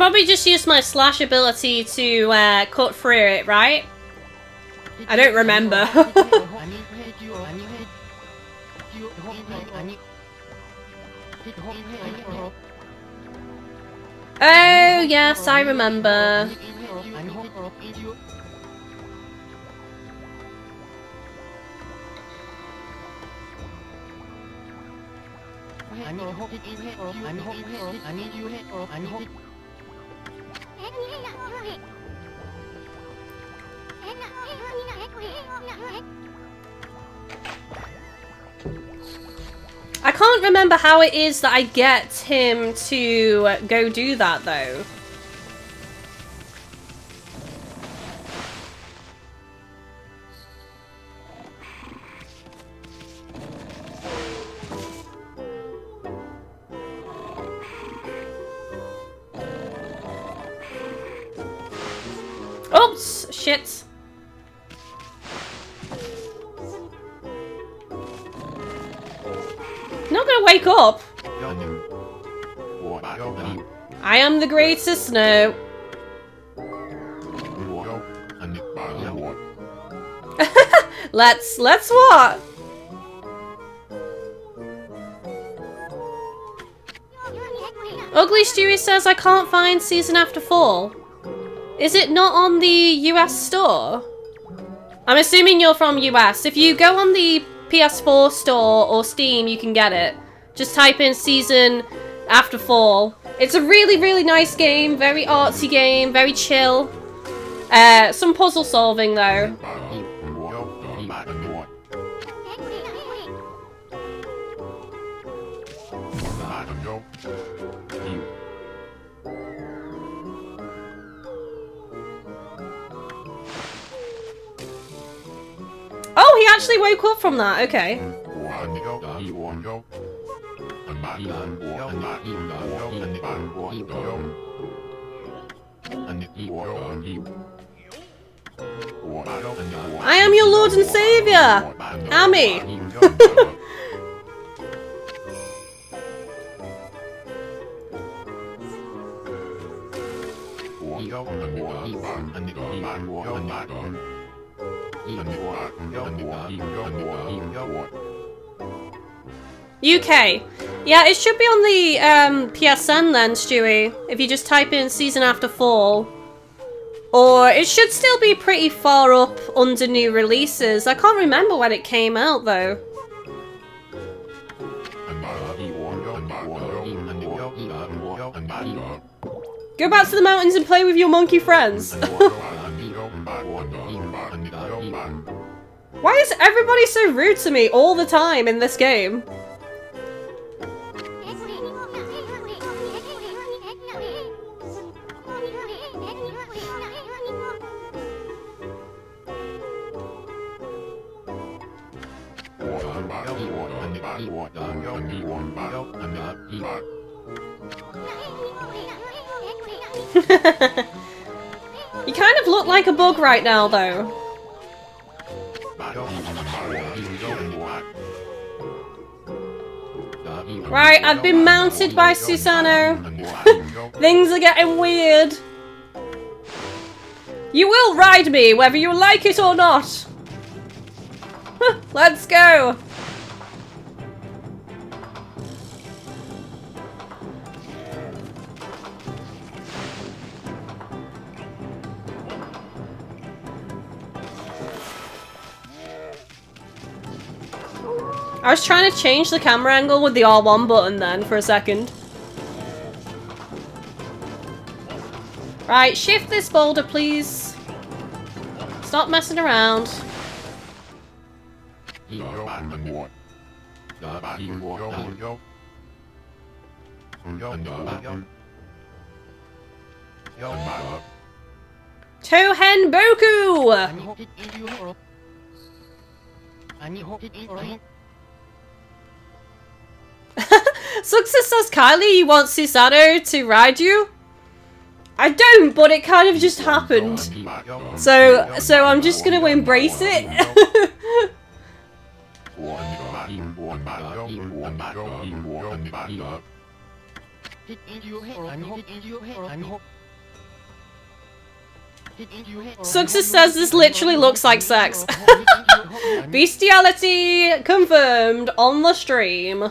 Probably just use my slash ability to uh, cut through it, right? I don't remember. oh, yes, I remember. I can't remember how it is that I get him to go do that though. Am the greatest now. let's let's what? Ugly Stewie says I can't find Season After Fall. Is it not on the US store? I'm assuming you're from US. If you go on the PS4 store or Steam, you can get it. Just type in Season After Fall. It's a really, really nice game. Very artsy game. Very chill. Uh, some puzzle solving though. Oh, he actually woke up from that. Okay. I am your Lord and Savior, Ammy. UK. Yeah, it should be on the um, PSN then, Stewie, if you just type in Season After Fall. Or it should still be pretty far up under new releases. I can't remember when it came out though. Go back to the mountains and play with your monkey friends. Why is everybody so rude to me all the time in this game? you kind of look like a bug right now, though. Right, I've been mounted by Susano. Things are getting weird. You will ride me, whether you like it or not. Let's go. I was trying to change the camera angle with the R1 button then for a second. Right, shift this boulder please. Stop messing around. Tohen Boku! Success says Kylie, you want Susano to ride you? I don't, but it kind of just happened. So, so I'm just gonna embrace it. Success says this literally looks like sex. Bestiality confirmed on the stream.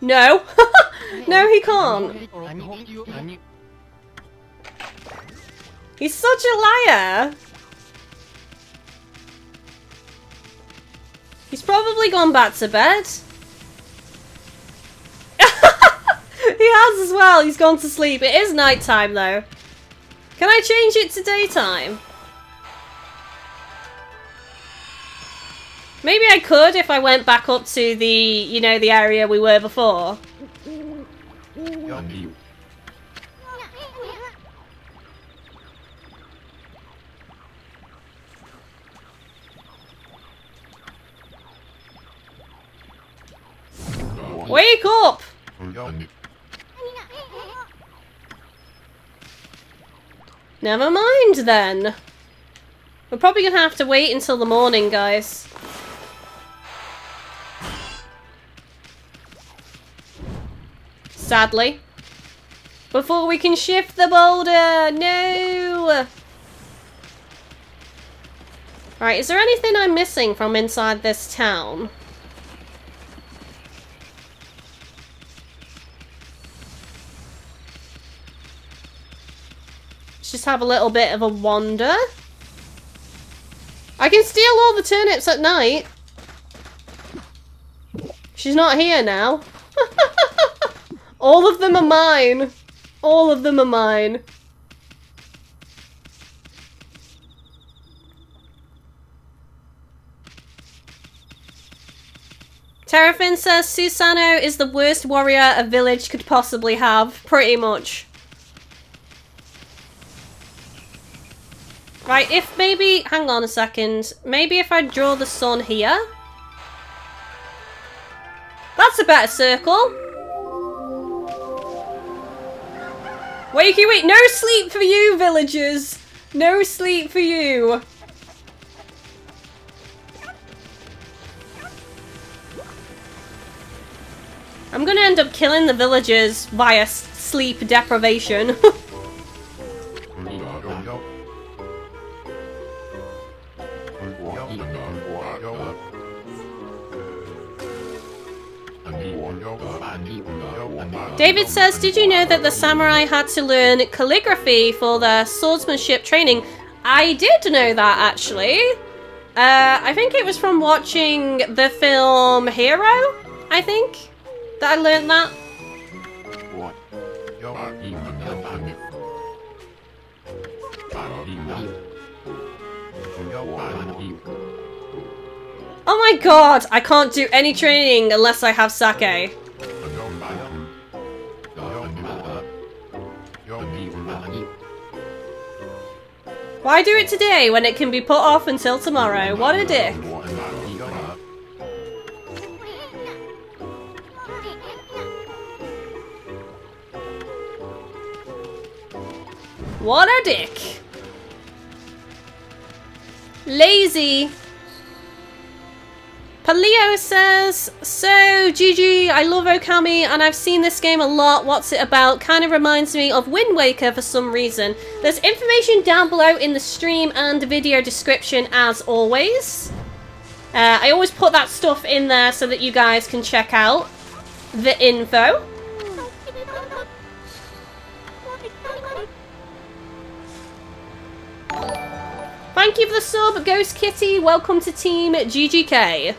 No. no, he can't. He's such a liar. He's probably gone back to bed. he has as well. He's gone to sleep. It is night time though. Can I change it to daytime? Maybe I could if I went back up to the, you know, the area we were before. Wake up! Never mind then. We're probably gonna have to wait until the morning, guys. Sadly. Before we can shift the boulder! No! Right, is there anything I'm missing from inside this town? Let's just have a little bit of a wander. I can steal all the turnips at night. She's not here now. all of them are mine. All of them are mine. Terrafin says Susano is the worst warrior a village could possibly have. Pretty much. Right, if maybe... Hang on a second. Maybe if I draw the sun here? That's a better circle. Wakey wait, no sleep for you, villagers! No sleep for you! I'm gonna end up killing the villagers via sleep deprivation. David says, did you know that the samurai had to learn calligraphy for their swordsmanship training? I did know that, actually. Uh, I think it was from watching the film Hero, I think, that I learned that. Oh my god, I can't do any training unless I have sake. Why do it today when it can be put off until tomorrow? What a dick. What a dick. Lazy. Paleo says, So, GG, I love Okami and I've seen this game a lot. What's it about? Kind of reminds me of Wind Waker for some reason. There's information down below in the stream and video description as always. Uh, I always put that stuff in there so that you guys can check out the info. Thank you for the sub, Ghost Kitty. Welcome to Team GGK.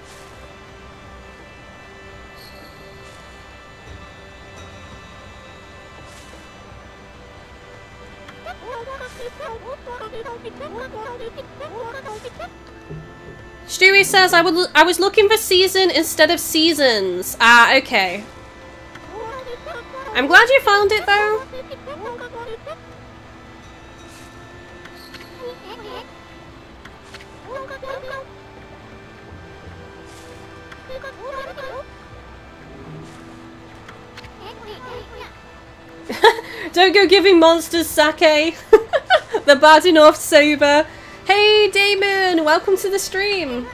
Stewie says, I, would, I was looking for season instead of seasons. Ah, okay. I'm glad you found it, though. Don't go giving monsters sake. They're bad enough sober. Hey Damon, welcome to the stream.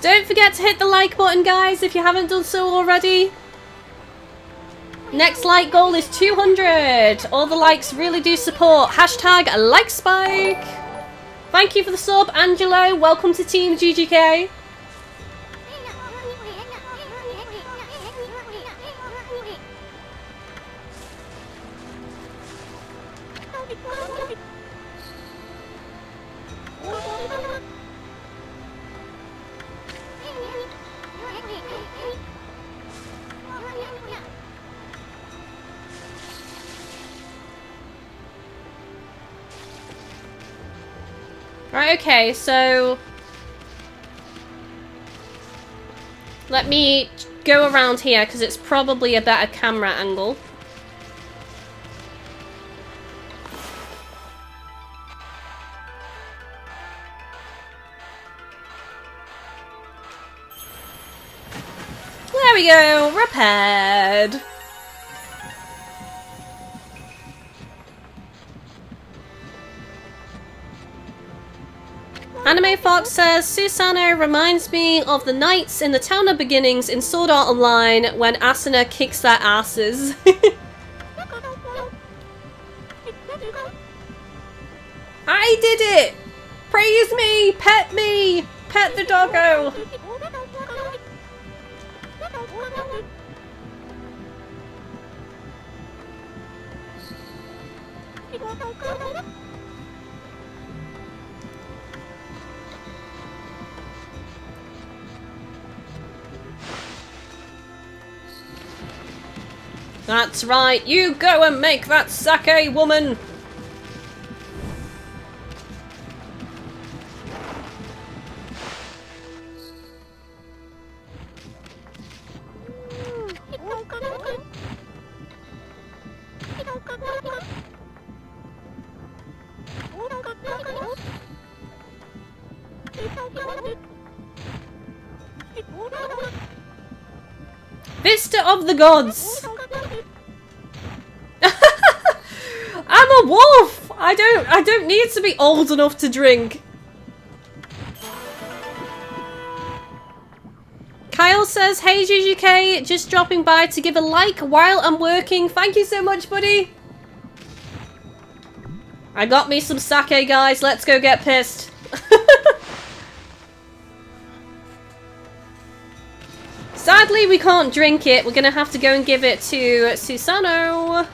Don't forget to hit the like button, guys, if you haven't done so already. Next like goal is 200. All the likes really do support. Hashtag like spike. Thank you for the sub, Angelo. Welcome to Team GGK. Right, okay, so... Let me go around here, because it's probably a better camera angle. There we go, repaired. Anime Fox says, Susano reminds me of the knights in the Town of Beginnings in Sword Art Online when Asuna kicks their asses. I did it! Praise me! Pet me! Pet the doggo! That's right, you go and make that sake, woman! Vista of the Gods! I'm a wolf! I don't I don't need to be old enough to drink. Kyle says, hey GGK, just dropping by to give a like while I'm working. Thank you so much, buddy. I got me some sake, guys. Let's go get pissed. Sadly, we can't drink it. We're gonna have to go and give it to Susano.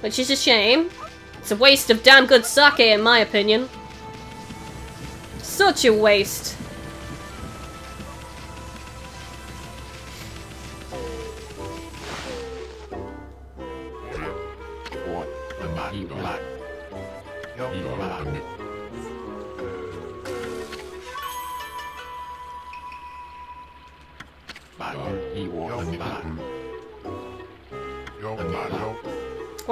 Which is a shame. It's a waste of damn good sake, in my opinion. Such a waste.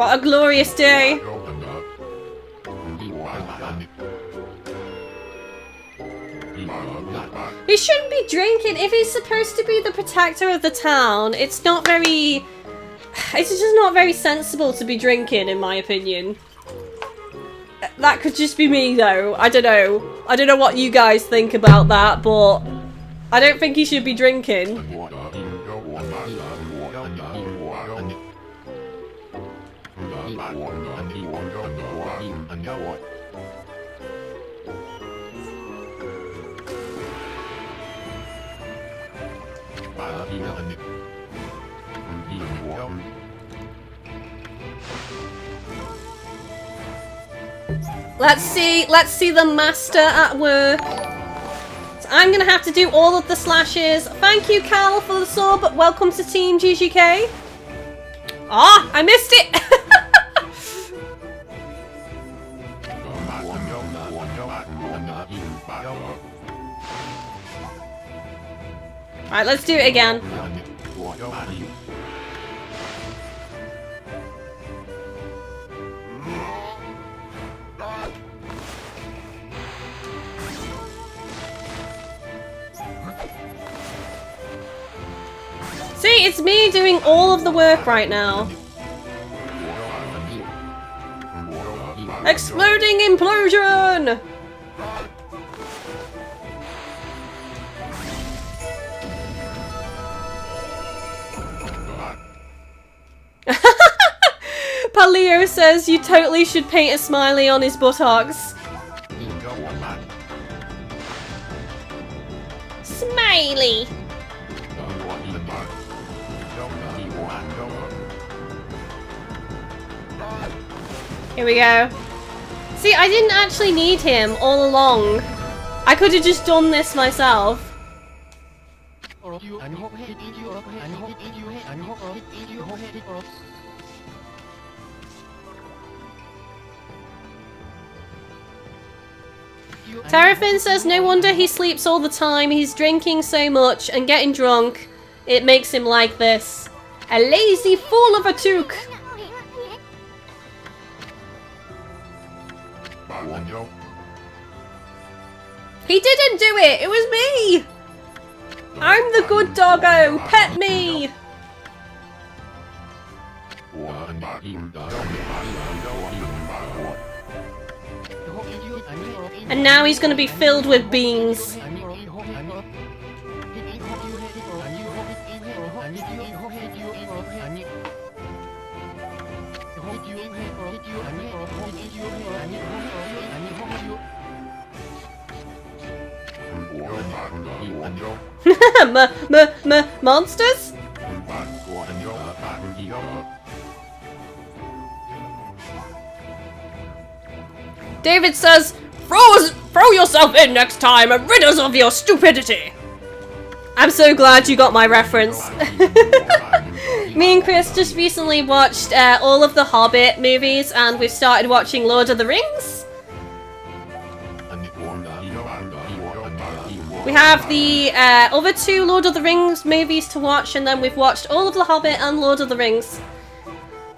What a glorious day! He shouldn't be drinking. If he's supposed to be the protector of the town, it's not very... It's just not very sensible to be drinking, in my opinion. That could just be me, though. I don't know. I don't know what you guys think about that, but... I don't think he should be drinking. Let's see, let's see the master at work. So I'm gonna have to do all of the slashes. Thank you, Cal, for the sub. Welcome to Team GGK. Ah, I missed it! Alright, let's do it again. See, it's me doing all of the work right now. Exploding implosion! Says you totally should paint a smiley on his buttocks. Smiley! Here we go. See, I didn't actually need him all along. I could have just done this myself. Terrafin says no wonder he sleeps all the time, he's drinking so much and getting drunk. It makes him like this. A lazy fool of a took. He didn't do it! It was me! I'm the good doggo! Pet me! And now he's gonna be filled with beans. m m m monsters? David says, throw, throw yourself in next time and rid us of your stupidity. I'm so glad you got my reference. Me and Chris just recently watched uh, all of the Hobbit movies and we've started watching Lord of the Rings. We have the uh, other two Lord of the Rings movies to watch, and then we've watched all of The Hobbit and Lord of the Rings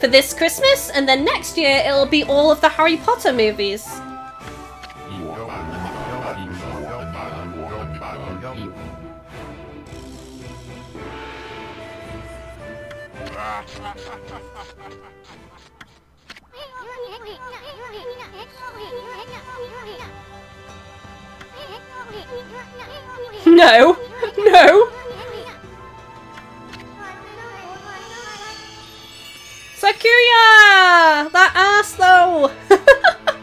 for this Christmas, and then next year it'll be all of the Harry Potter movies. No! No! Sakuya! That ass though!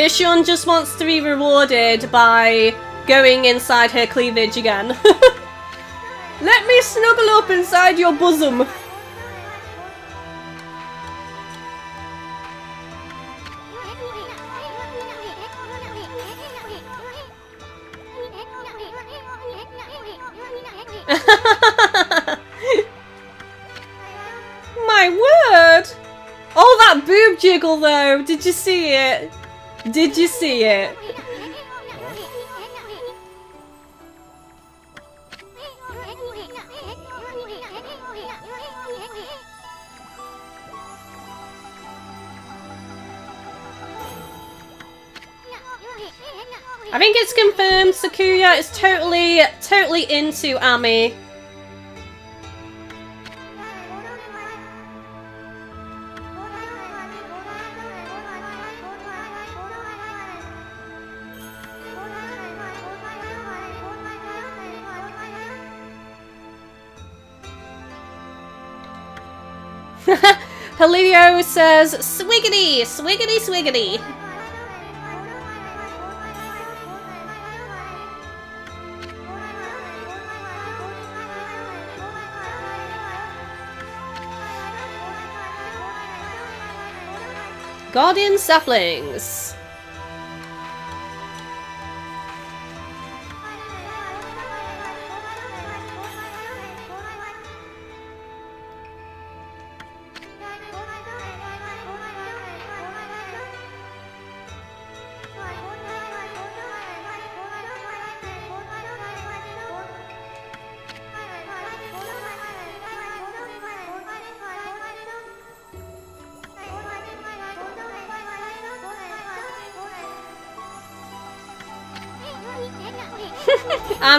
Issun just wants to be rewarded by going inside her cleavage again. Let me snuggle up inside your bosom. My word! Oh, that boob jiggle though! Did you see it? Did you see it? I think it's confirmed Sakuya is totally, totally into Ammy. Helio says, swiggity, swiggity, swiggity. Guardian Saplings.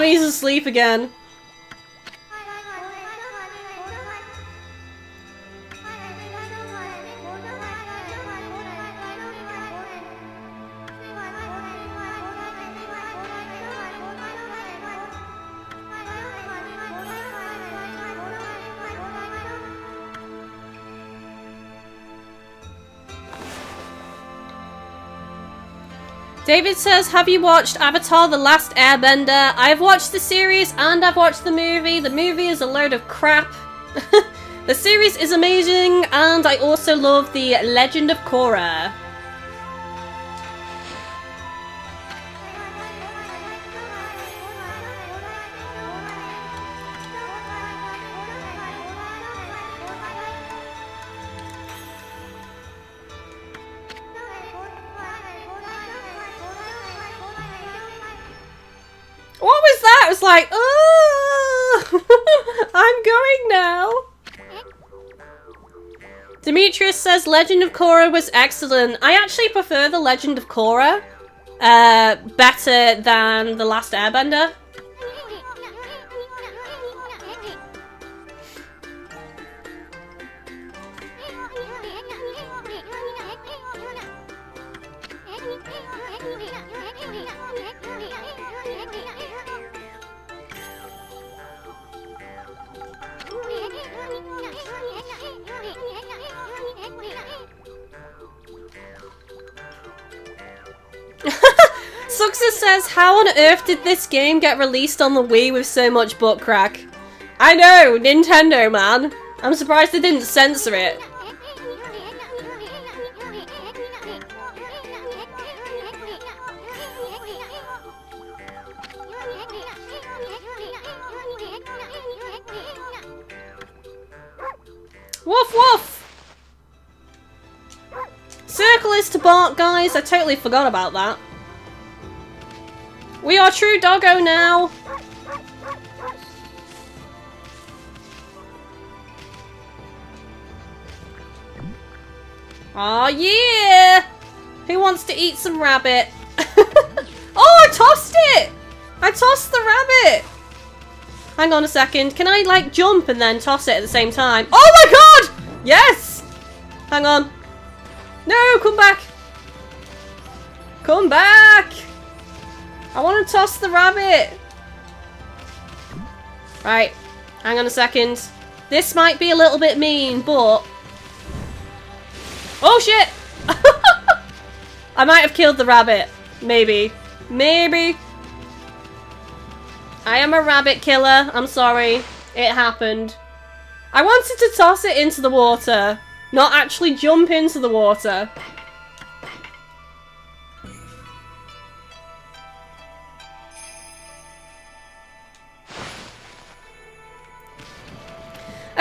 Ammy's asleep again. David says, have you watched Avatar The Last Airbender? I've watched the series and I've watched the movie. The movie is a load of crap. the series is amazing and I also love The Legend of Korra. What was that? It was like, oh, I'm going now. Demetrius says Legend of Korra was excellent. I actually prefer the Legend of Korra uh, better than The Last Airbender. On earth did this game get released on the Wii with so much butt crack? I know, Nintendo, man. I'm surprised they didn't censor it. Woof woof! Circle is to bark, guys. I totally forgot about that. We are true doggo now! Aw, oh, yeah! Who wants to eat some rabbit? oh, I tossed it! I tossed the rabbit! Hang on a second. Can I, like, jump and then toss it at the same time? Oh my god! Yes! Hang on. No, come back! Come back! I want to toss the rabbit! Right. Hang on a second. This might be a little bit mean, but... Oh shit! I might have killed the rabbit. Maybe. Maybe. I am a rabbit killer. I'm sorry. It happened. I wanted to toss it into the water, not actually jump into the water.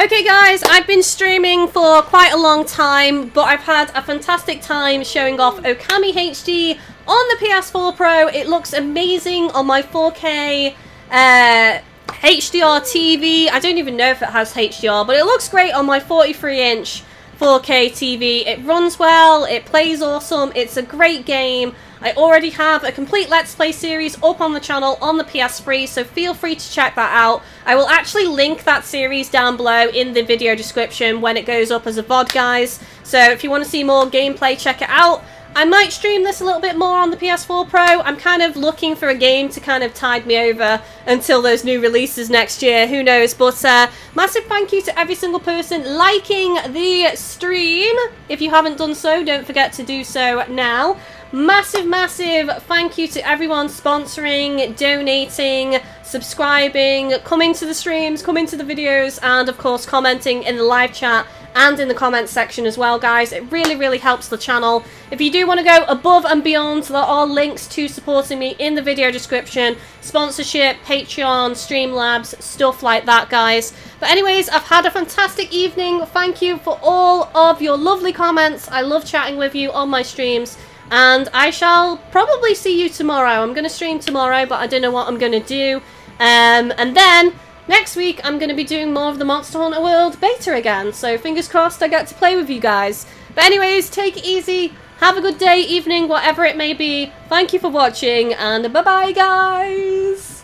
Okay guys, I've been streaming for quite a long time, but I've had a fantastic time showing off Okami HD on the PS4 Pro. It looks amazing on my 4K uh, HDR TV. I don't even know if it has HDR, but it looks great on my 43 inch 4K TV. It runs well, it plays awesome, it's a great game. I already have a complete Let's Play series up on the channel on the PS3, so feel free to check that out. I will actually link that series down below in the video description when it goes up as a VOD, guys. So if you want to see more gameplay, check it out. I might stream this a little bit more on the PS4 Pro. I'm kind of looking for a game to kind of tide me over until those new releases next year. Who knows? But uh, massive thank you to every single person liking the stream. If you haven't done so, don't forget to do so now. Massive, massive thank you to everyone sponsoring, donating, subscribing, coming to the streams, coming to the videos, and of course commenting in the live chat and in the comments section as well, guys. It really, really helps the channel. If you do want to go above and beyond, there are links to supporting me in the video description. Sponsorship, Patreon, Streamlabs, stuff like that, guys. But anyways, I've had a fantastic evening. Thank you for all of your lovely comments. I love chatting with you on my streams. And I shall probably see you tomorrow. I'm going to stream tomorrow, but I don't know what I'm going to do. Um, and then, next week, I'm going to be doing more of the Monster Hunter World beta again. So fingers crossed I get to play with you guys. But anyways, take it easy. Have a good day, evening, whatever it may be. Thank you for watching, and bye-bye, guys!